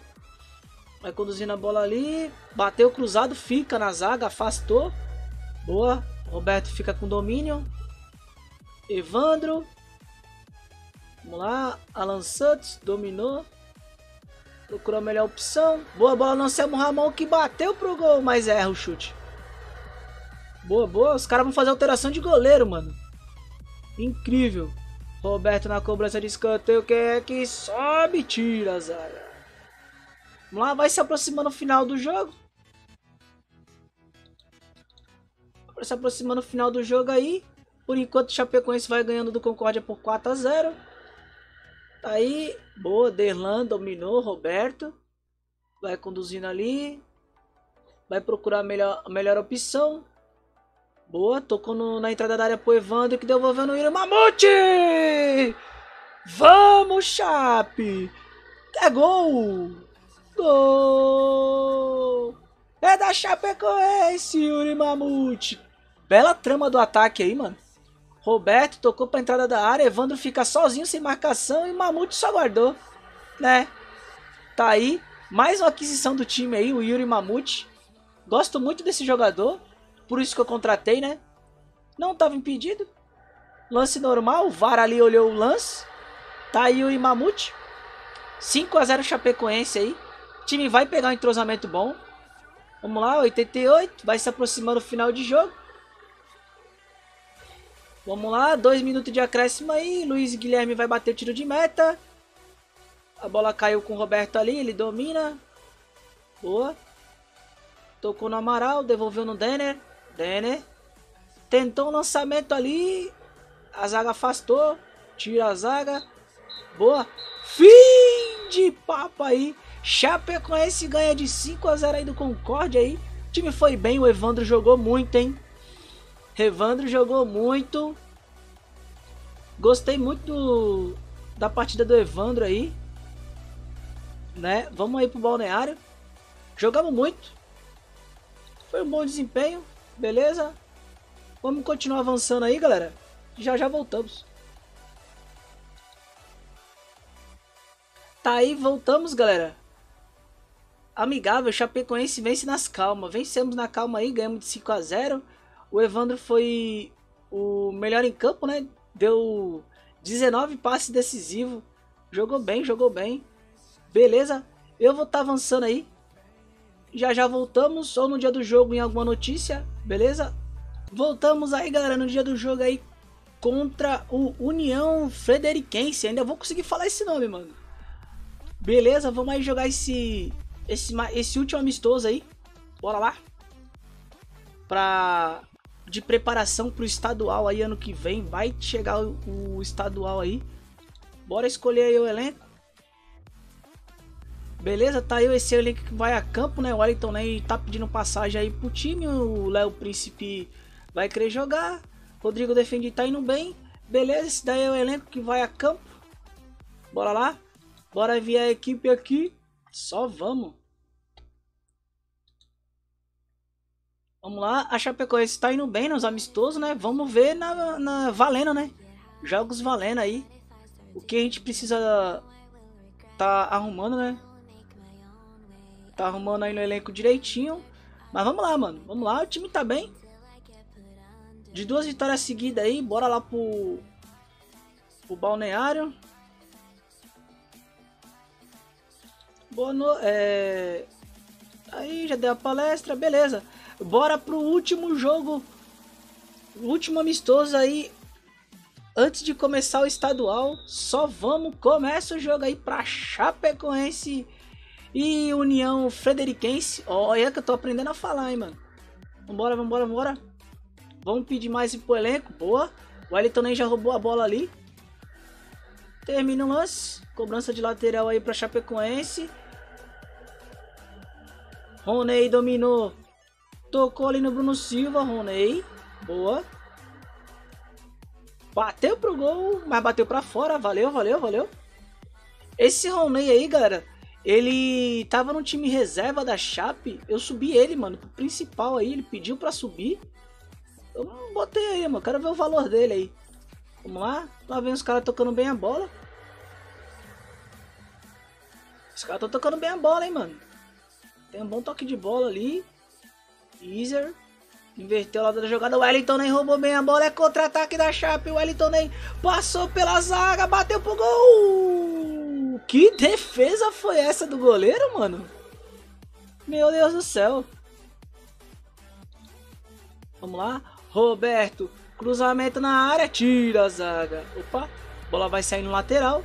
Vai conduzindo a bola ali. Bateu cruzado, fica na zaga, afastou. Boa. Roberto fica com domínio. Evandro. Vamos lá. Alan Santos dominou. Procurou a melhor opção. Boa bola no Anselmo Ramon que bateu pro gol, mas erra o chute. Boa, boa. Os caras vão fazer alteração de goleiro, mano. Incrível. Roberto na cobrança de escanteio. Quem é que sobe? Tira, Zara. Vamos lá, vai se aproximando o final do jogo. Vai se aproximando o final do jogo aí. Por enquanto o Chapecoense vai ganhando do Concórdia por 4 a 0 Tá aí. Boa, Derlan dominou. Roberto. Vai conduzindo ali. Vai procurar a melhor, a melhor opção. Boa, tocou no, na entrada da área pro Evandro que devolveu no William Mamute! Vamos, Chape! É gol! Gol! É da Chapecoense, Yuri Mamute! Bela trama do ataque aí, mano. Roberto tocou pra entrada da área, Evandro fica sozinho sem marcação e Mamute só guardou, né? Tá aí, Mais uma aquisição do time aí, o Yuri Mamute. Gosto muito desse jogador, por isso que eu contratei, né? Não estava impedido. Lance normal, o VAR ali olhou o lance. Tá aí o Mamute. 5 a 0 Chapecoense aí. O time vai pegar um entrosamento bom. Vamos lá, 88. Vai se aproximando do final de jogo. Vamos lá, dois minutos de acréscimo aí. Luiz Guilherme vai bater tiro de meta. A bola caiu com o Roberto ali, ele domina. Boa. Tocou no Amaral, devolveu no Denner. Denner. Tentou um lançamento ali. A zaga afastou. Tira a zaga. Boa. Fim de papo aí. Chapecoense ganha de 5 a 0 aí do Concorde aí. O time foi bem, o Evandro jogou muito, hein? Evandro jogou muito. Gostei muito do, da partida do Evandro aí né? Vamos aí pro balneário. Jogamos muito. Foi um bom desempenho, beleza? Vamos continuar avançando aí, galera. Já já voltamos. Tá aí, voltamos, galera. Amigável, Chapecoense vence nas calmas. Vencemos na calma aí, ganhamos de 5 a 0. O Evandro foi o melhor em campo, né? Deu 19 passes decisivos. Jogou bem, jogou bem. Beleza? Eu vou estar tá avançando aí. Já já voltamos, ou no dia do jogo em alguma notícia, beleza? Voltamos aí, galera, no dia do jogo aí contra o União Frederiquense. Ainda vou conseguir falar esse nome, mano. Beleza, vamos aí jogar esse esse esse último amistoso aí. Bora lá. Pra de preparação pro estadual aí ano que vem, vai chegar o, o estadual aí. Bora escolher aí o elenco. Beleza, tá aí esse elenco que vai a campo, né? O Wellington né, tá pedindo passagem aí pro time. O Léo Príncipe vai querer jogar. Rodrigo Defendi tá indo bem. Beleza, esse daí é o elenco que vai a campo. Bora lá. Bora enviar a equipe aqui. Só vamos. Vamos lá. A Chapecoense tá indo bem nos amistosos, né? Vamos ver na, na valendo, né? Jogos valendo aí. O que a gente precisa tá arrumando, né? Tá arrumando aí no elenco direitinho. Mas vamos lá, mano. Vamos lá, o time tá bem. De duas vitórias seguidas aí, bora lá pro, pro balneário. Boa no... É... Aí, já deu a palestra, beleza. Bora pro último jogo. Último amistoso aí. Antes de começar o estadual. Só vamos. Começa o jogo aí pra Chapecoense e União Frederiquense. Olha que eu tô aprendendo a falar, hein, mano. Vambora, vambora, vambora. Vamos pedir mais pro elenco. Boa. O Wellington nem já roubou a bola ali. Termina o lance. Cobrança de lateral aí pra Chapecoense. Roney dominou. Tocou ali no Bruno Silva. Roney. Boa. Bateu pro gol, mas bateu pra fora. Valeu, valeu, valeu. Esse Roney aí, galera, ele tava no time reserva da Chape. Eu subi ele, mano, pro principal aí. Ele pediu pra subir. Eu botei aí, mano. Quero ver o valor dele aí. Vamos lá. Lá vem os caras tocando bem a bola. Os caras estão tocando bem a bola, hein, mano. Tem um bom toque de bola ali. Easer. Inverteu lá da jogada. O Wellington nem roubou bem a bola. É contra-ataque da Chape. O Wellington nem passou pela zaga. Bateu pro gol. Que defesa foi essa do goleiro, mano? Meu Deus do céu. Vamos lá. Roberto. Cruzamento na área. Tira a zaga. Opa. Bola vai sair no lateral.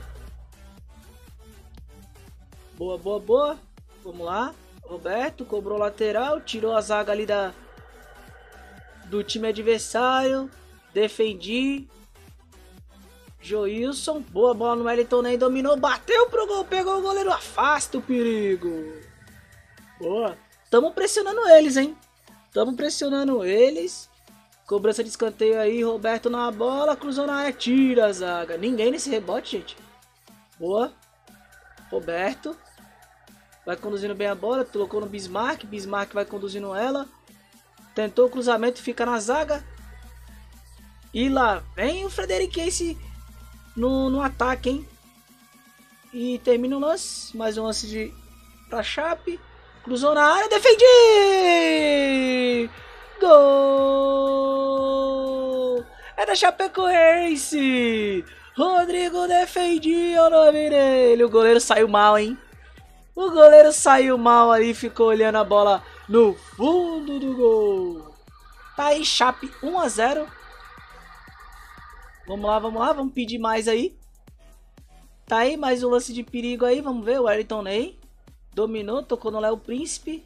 Boa, boa, boa. Vamos lá. Roberto cobrou lateral. Tirou a zaga ali da do time adversário. Defendi. Joilson, boa bola no Wellington nem dominou, bateu pro gol, pegou o goleiro, afasta o perigo. Boa. Tamo pressionando eles, hein? Tamo pressionando eles. Cobrança de escanteio aí, Roberto na bola, cruzou na área, tira a zaga. Ninguém nesse rebote, gente. Boa. Roberto. Vai conduzindo bem a bola, colocou no Bismarck, Bismarck vai conduzindo ela. Tentou o cruzamento, fica na zaga. E lá vem o Frederiquense no, no ataque, hein? E termina o lance. Mais um lance de pra Chape. Cruzou na área, defendi! Gol! É da Chapecoense! Rodrigo defendia o nome dele. O goleiro saiu mal, hein? O goleiro saiu mal ali, ficou olhando a bola no fundo do gol. Tá aí, Chape 1 a 0. Vamos lá, vamos lá, vamos pedir mais aí. Tá aí mais um lance de perigo aí, vamos ver o Wellington Ney. Dominou, tocou no Léo Príncipe.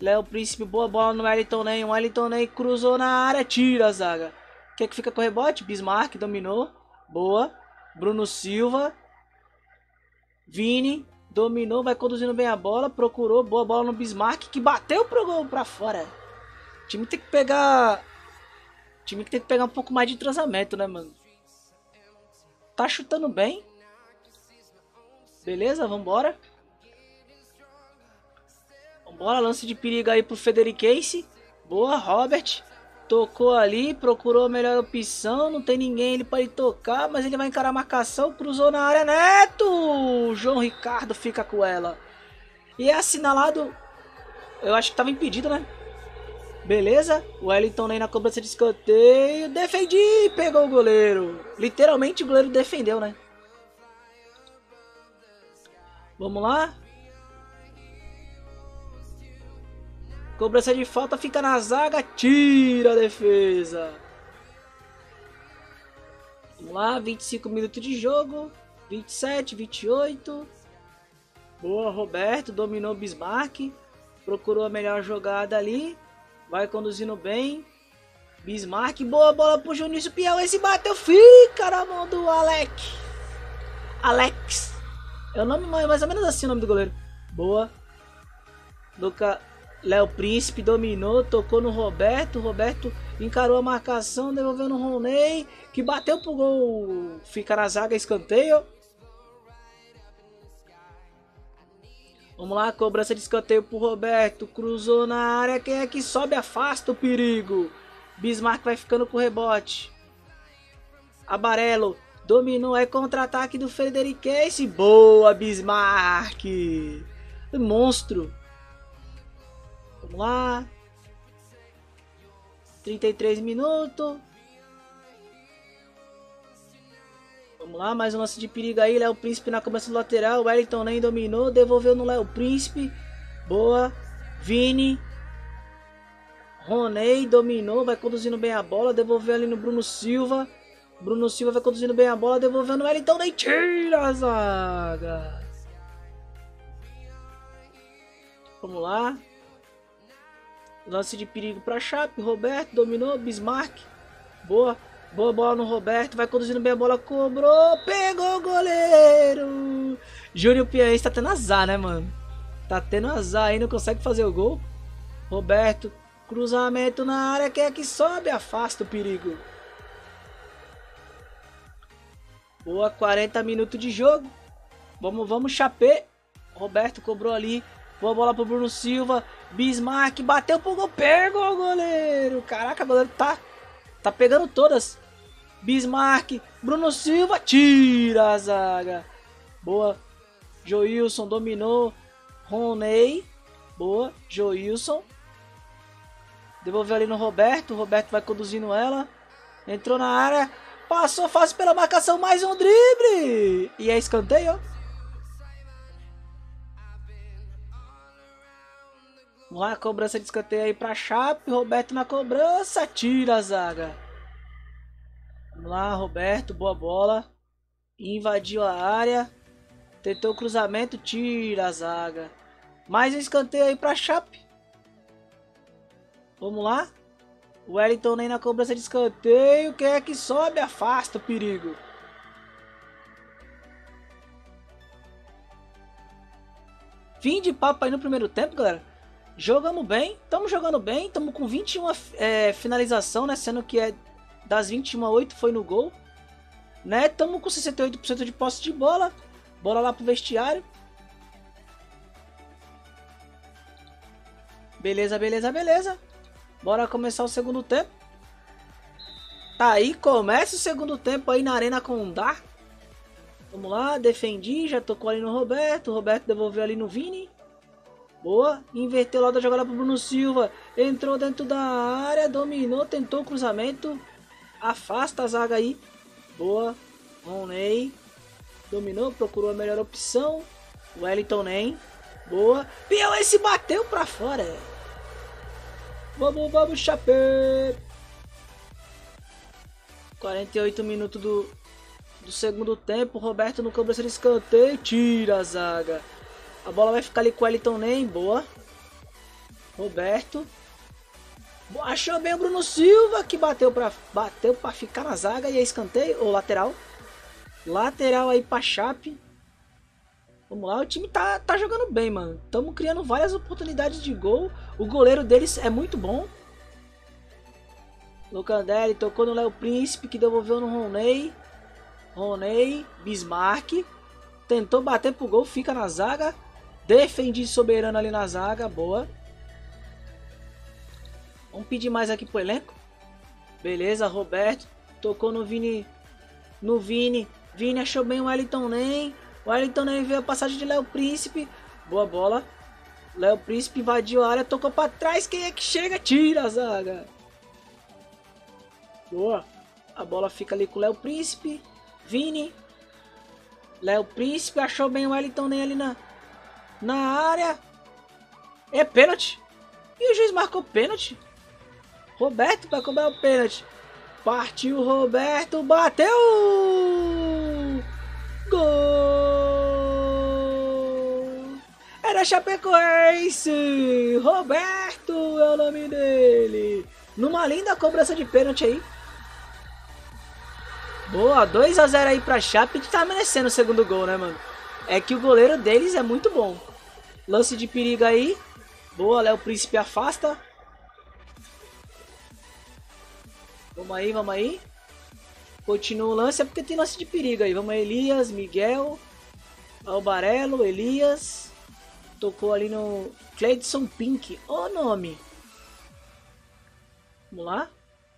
Léo Príncipe, boa bola no Wellington Ney. O Wellington Ney cruzou na área, tira a zaga. Quer que fica com o rebote? Bismarck dominou. Boa. Bruno Silva. Vini. Dominou, vai conduzindo bem a bola. Procurou, boa bola no Bismarck, que bateu pro gol pra fora. O time tem que pegar... O time tem que pegar um pouco mais de transamento, né, mano? Tá chutando bem. Beleza, vambora. Vambora, lance de perigo aí pro Federiquense. Boa, Robert. Tocou ali, procurou a melhor opção. Não tem ninguém ele para ele tocar, mas ele vai encarar a marcação. Cruzou na área, Neto! João Ricardo fica com ela. E é assinalado. Eu acho que tava impedido, né? Beleza. O Wellington aí na cobrança de escanteio. Defendi! Pegou o goleiro. Literalmente o goleiro defendeu, né? Vamos lá. Cobrança de falta, fica na zaga, tira a defesa. Vamos lá, 25 minutos de jogo. 27, 28. Boa, Roberto, dominou Bismarck. Procurou a melhor jogada ali. Vai conduzindo bem. Bismarck, boa bola pro Junício Piau. Esse bateu, fica na mão do Alex. Alex. É o nome mais ou menos assim o nome do goleiro. Boa. Luca Léo Príncipe dominou, tocou no Roberto. Roberto encarou a marcação, devolveu no Roney, que bateu pro gol. Fica na zaga, escanteio. Vamos lá, cobrança de escanteio pro Roberto. Cruzou na área. Quem é que sobe? Afasta o perigo. Bismarck vai ficando com o rebote. Abarelo Dominou, é contra-ataque do Frederiquense. Boa, Bismarck. Monstro. Vamos lá. 33 minutos. Vamos lá, mais um lance de perigo aí. Léo Príncipe na cobrança do lateral. Wellington nem dominou. Devolveu no Léo Príncipe. Boa. Vini. Roney dominou. Vai conduzindo bem a bola. Devolveu ali no Bruno Silva. Bruno Silva vai conduzindo bem a bola, devolvendo ela, então nem tira a zaga. Vamos lá. Lance de perigo para Chape, Roberto dominou, Bismarck. Boa, boa bola no Roberto, vai conduzindo bem a bola, cobrou, pegou o goleiro. Júnior Pianista tá tendo azar, né, mano? Tá tendo azar aí, não consegue fazer o gol. Roberto, cruzamento na área, quem é que sobe? Afasta o perigo. Boa, 40 minutos de jogo. Vamos, vamos, Chapé. Roberto cobrou ali. Boa bola pro Bruno Silva. Bismarck bateu pro gol. Pegou o goleiro. Caraca, o goleiro tá, tá pegando todas. Bismarck. Bruno Silva. Tira a zaga. Boa. Joilson dominou. Roney. Boa. Joilson. Devolveu ali no Roberto. O Roberto vai conduzindo ela. Entrou na área. Passou fácil pela marcação, mais um drible. E é escanteio. Vamos lá, cobrança de escanteio aí pra Chape. Roberto na cobrança, tira a zaga. Vamos lá, Roberto, boa bola. Invadiu a área. Tentou o cruzamento, tira a zaga. Mais um escanteio aí pra Chape. Vamos lá. Wellington nem na cobrança de escanteio. Quem é que sobe? Afasta o perigo. Fim de papo aí no primeiro tempo, galera. Jogamos bem, estamos jogando bem, estamos com 21 é, finalização, né? Sendo que é das 21 a 8 foi no gol. Né? Estamos com 68% de posse de bola. Bola lá pro vestiário. Beleza, beleza, beleza. Bora começar o segundo tempo. Tá aí, começa o segundo tempo aí na Arena Condá. Vamos lá, defendi, já tocou ali no Roberto. O Roberto devolveu ali no Vini. Boa. Inverteu lá da jogada pro Bruno Silva. Entrou dentro da área. Dominou. Tentou o cruzamento. Afasta a zaga aí. Boa. Roney. Dominou. Procurou a melhor opção. Wellington nem. Boa. Pião, esse bateu pra fora. Vamos, vamos, Chapé. 48 minutos do, do segundo tempo. Roberto no cobrança de escanteio. Tira a zaga. A bola vai ficar ali com o Wellington Nem. Boa. Roberto. Achou bem o Bruno Silva que bateu para bateu para ficar na zaga e é escanteio ou lateral. Lateral aí para Chape. Vamos lá, o time tá, tá jogando bem, mano. Estamos criando várias oportunidades de gol. O goleiro deles é muito bom. Locandelli tocou no Léo Príncipe, que devolveu no Roney. Roney, Bismarck. Tentou bater pro gol, fica na zaga. Defendi soberano ali na zaga, boa. Vamos pedir mais aqui pro elenco. Beleza, Roberto. Tocou no Vini. No Vini. Vini achou bem o Wellington Nem. O Wellington Nem veio a passagem de Léo Príncipe. Boa bola. Léo Príncipe invadiu a área, tocou para trás. Quem é que chega? Tira a zaga. Boa. A bola fica ali com o Léo Príncipe. Vini. Léo Príncipe achou bem o Wellington Nem ali na, na área. É pênalti. E o juiz marcou pênalti. Roberto vai cobrar o pênalti. Partiu Roberto, bateu! Gol! Era Chapecoense! Roberto é o nome dele. Numa linda cobrança de pênalti aí. Boa, 2 a 0 aí pra Chape, que tá merecendo o segundo gol, né, mano? É que o goleiro deles é muito bom. Lance de perigo aí. Boa, Léo Príncipe afasta. Vamos aí, vamos aí. Continua o lance, é porque tem lance de perigo aí. Vamos aí, Elias, Miguel, Albarelo, Elias. Tocou ali no Cleidson Pink. O nome. Vamos lá.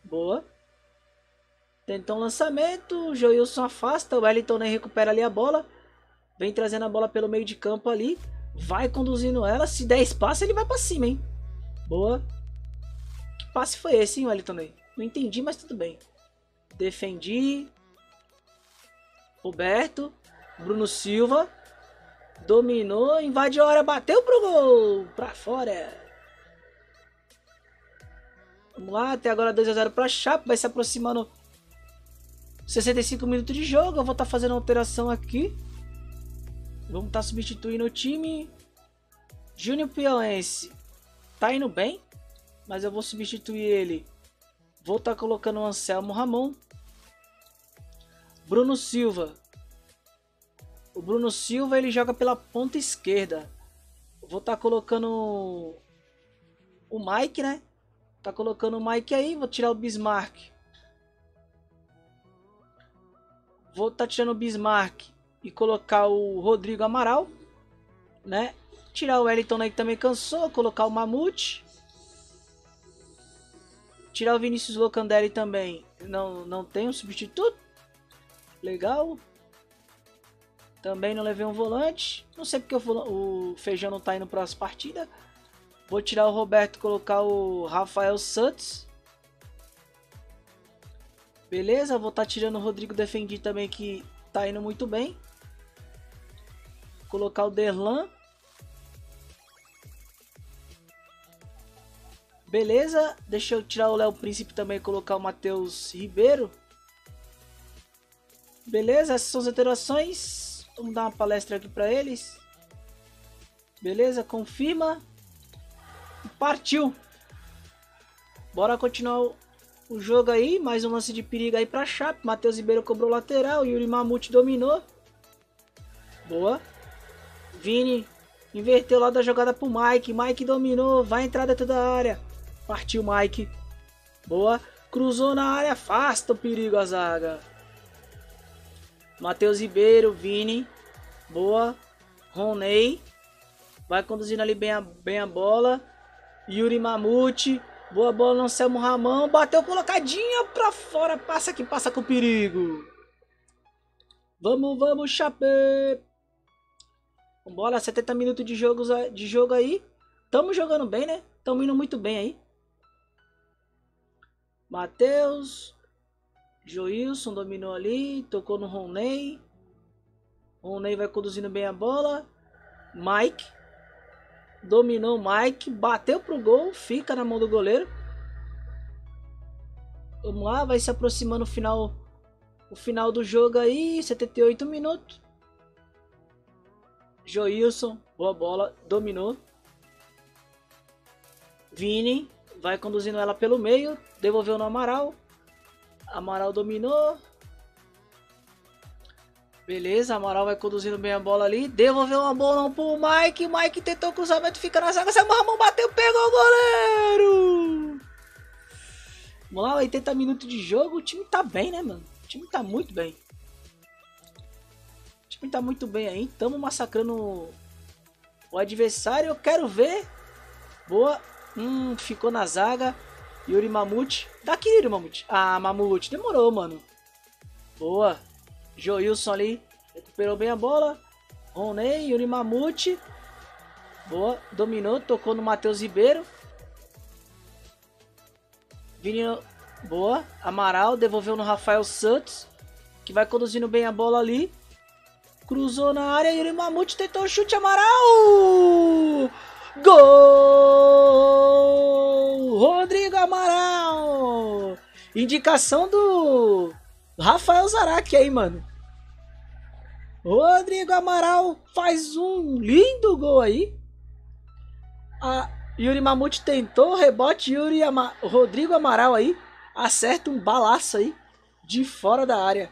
Boa. Tentou um lançamento. Joilson afasta. O Wellington nem recupera ali a bola. Vem trazendo a bola pelo meio de campo ali. Vai conduzindo ela. Se der espaço, ele vai pra cima, hein? Boa. Que passe foi esse, hein, Wellington? Não entendi, mas tudo bem. Defendi. Roberto. Bruno Silva. Dominou. Invadiu a hora. Bateu pro gol. Pra fora. Vamos lá. Até agora 2x0 pra Chape. Vai se aproximando 65 minutos de jogo. Eu vou estar tá fazendo alteração aqui. Vamos estar tá substituindo o time. Júnior Piauense tá indo bem, mas eu vou substituir ele. Vou estar tá colocando o Anselmo Ramon. Bruno Silva. O Bruno Silva ele joga pela ponta esquerda. Vou estar tá colocando o Mike, né? Tá colocando o Mike aí, vou tirar o Bismarck. Vou estar tá tirando o Bismarck e colocar o Rodrigo Amaral, né? Tirar o Wellington aí que também cansou, colocar o Mamute. Tirar o Vinícius Locandelli também. Não, não tem um substituto. Legal. Também não levei um volante. Não sei porque o, o Feijão não tá indo para as partidas. Vou tirar o Roberto e colocar o Rafael Santos. Beleza, vou estar tá tirando o Rodrigo Defendi também que Tá indo muito bem. Colocar o Derlan. Beleza, deixa eu tirar o Léo Príncipe também e colocar o Matheus Ribeiro. Beleza, essas são as alterações. Vamos dar uma palestra aqui para eles. Beleza, confirma. Partiu. Bora continuar o jogo aí, mais um lance de perigo aí pra Chape. Matheus Ribeiro cobrou lateral, Yuri Mamute dominou. Boa. Vini inverteu lá da jogada pro Mike. Mike dominou, vai entrar dentro da área. Partiu Mike. Boa. Cruzou na área, afasta o perigo a zaga. Matheus Ribeiro, Vini. Boa. Roney. Vai conduzindo ali bem a, bem a bola. Yuri Mamute. Boa bola no Anselmo Ramão. Bateu colocadinha pra fora. Passa que passa com perigo. Vamos, vamos, Chapé. Vambora, 70 minutos de, jogos, de jogo aí. tamo jogando bem, né? Tamo indo muito bem aí. Matheus. Joilson dominou ali. Tocou no Roney. Roney vai conduzindo bem a bola. Mike. Dominou Mike. Bateu pro gol. Fica na mão do goleiro. Vamos lá. Vai se aproximando o final. O final do jogo aí. 78 minutos. Joilson. Boa bola. Dominou. Vini. Vai conduzindo ela pelo meio. Devolveu no Amaral. Amaral dominou. Beleza, Amaral vai conduzindo bem a bola ali. Devolveu uma bola pro Mike. Mike tentou cruzamento, fica na zaga. Samuel Ramon bateu, pegou o goleiro. Vamos lá, 80 minutos de jogo. O time tá bem, né, mano? O time tá muito bem. O time tá muito bem aí. Tamo massacrando o adversário. Eu quero ver. Boa. Hum, ficou na zaga. Yuri Mamute. Daqui, Yuri Mamute. Ah, Mamute. Demorou, mano. Boa. Joilson ali recuperou bem a bola. Roney, Yuri Mamute. Boa, dominou, tocou no Matheus Ribeiro. Vininho, boa. Amaral devolveu no Rafael Santos, que vai conduzindo bem a bola ali. Cruzou na área, Yuri Mamute tentou o chute, Amaral! Gol! Rodrigo Amaral! Indicação do Rafael Zaraki aí, mano. Rodrigo Amaral faz um lindo gol aí. A Yuri Mamute tentou, rebote Yuri Ama Rodrigo Amaral aí acerta um balaço aí de fora da área.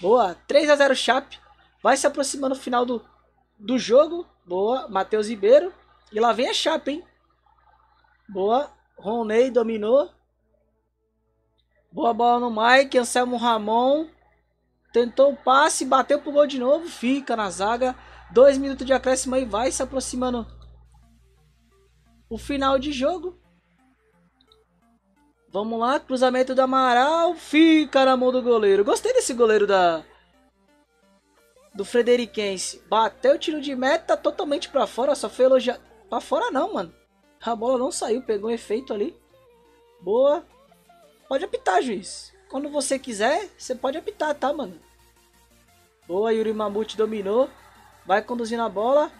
Boa, 3 a 0 Chape. Vai se aproximando o final do, do jogo. Boa, Matheus Ribeiro. E lá vem a Chape, hein? Boa, Roney dominou. Boa bola no Mike, Anselmo Ramon. Tentou o passe, bateu pro gol de novo, fica na zaga. Dois minutos de acréscimo aí, vai se aproximando o final de jogo. Vamos lá, cruzamento do Amaral, fica na mão do goleiro. Gostei desse goleiro da do Frederiquense. Bateu o tiro de meta totalmente para fora, só foi elogiar para fora não, mano. A bola não saiu, pegou um efeito ali. Boa. Pode apitar, juiz. Quando você quiser, você pode apitar, tá, mano? Boa, Yuri Mamute dominou. Vai conduzindo a bola.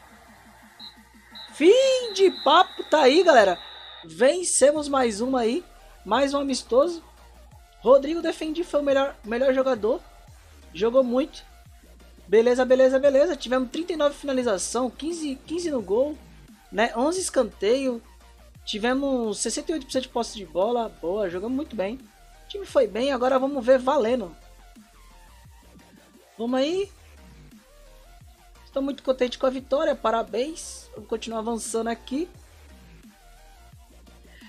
Fim de papo, tá aí, galera. Vencemos mais uma aí. Mais um amistoso. Rodrigo defendi, foi o melhor, melhor jogador. Jogou muito. Beleza, beleza, beleza. Tivemos 39 finalização, 15, 15 no gol, né? 11 escanteio. Tivemos 68% de posse de bola. Boa, jogamos muito bem time foi bem, agora vamos ver valendo. Vamos aí. Estou muito contente com a vitória, parabéns. Vamos continuar avançando aqui.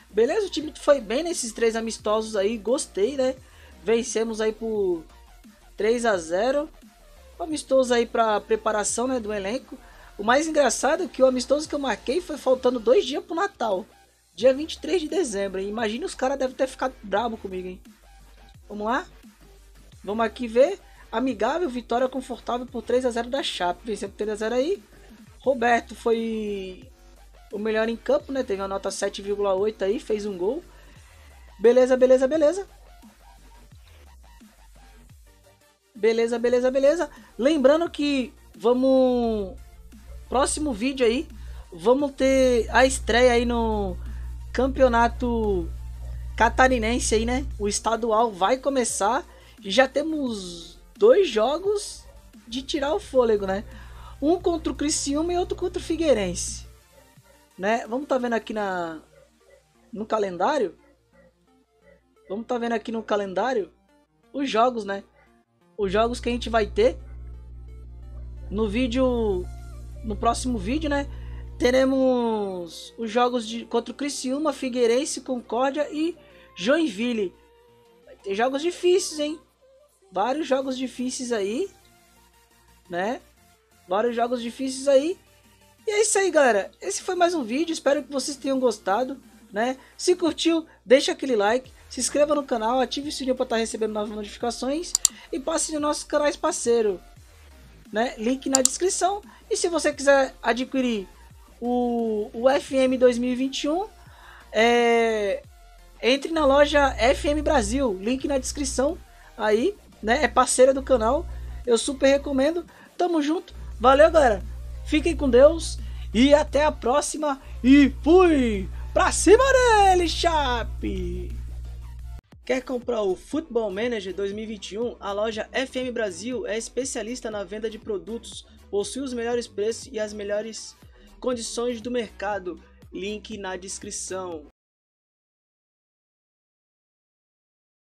Beleza, o time foi bem nesses três amistosos aí, gostei, né? Vencemos aí por 3 a 0 Amistoso aí para preparação né, do elenco. O mais engraçado é que o amistoso que eu marquei foi faltando dois dias pro Natal. Dia 23 de dezembro? Imagina os caras devem ter ficado bravo comigo, hein? Vamos lá? Vamos aqui ver. Amigável, vitória confortável por 3 a 0 da Chape. Venceu por 3 a 0 aí. Roberto foi o melhor em campo, né? Teve uma nota 7,8 aí, fez um gol. Beleza, beleza, beleza. Beleza, beleza, beleza. Lembrando que vamos próximo vídeo aí, vamos ter a estreia aí no Campeonato catarinense aí, né? O estadual vai começar e já temos dois jogos de tirar o fôlego, né? Um contra o Criciúma e outro contra o Figueirense. Né? Vamos tá vendo aqui na no calendário? Vamos tá vendo aqui no calendário os jogos, né? Os jogos que a gente vai ter no vídeo no próximo vídeo, né? Teremos os jogos de contra o Criciúma, Figueirense, Concórdia e Joinville. Vai ter jogos difíceis, hein? Vários jogos difíceis aí, né? Vários jogos difíceis aí. E é isso aí, galera. Esse foi mais um vídeo. Espero que vocês tenham gostado, né? Se curtiu, deixa aquele like. Se inscreva no canal, ative o sininho para estar tá recebendo novas notificações. E passe nos nossos canais parceiro. Né? Link na descrição. E se você quiser adquirir o, o FM 2021, é, entre na loja FM Brasil, link na descrição aí, né? É parceira do canal, eu super recomendo. Tamo junto, valeu galera, fiquem com Deus e até a próxima. E fui! Pra cima dele, Chape! Quer comprar o Football Manager 2021? A loja FM Brasil é especialista na venda de produtos, possui os melhores preços e as melhores condições do mercado. Link na descrição.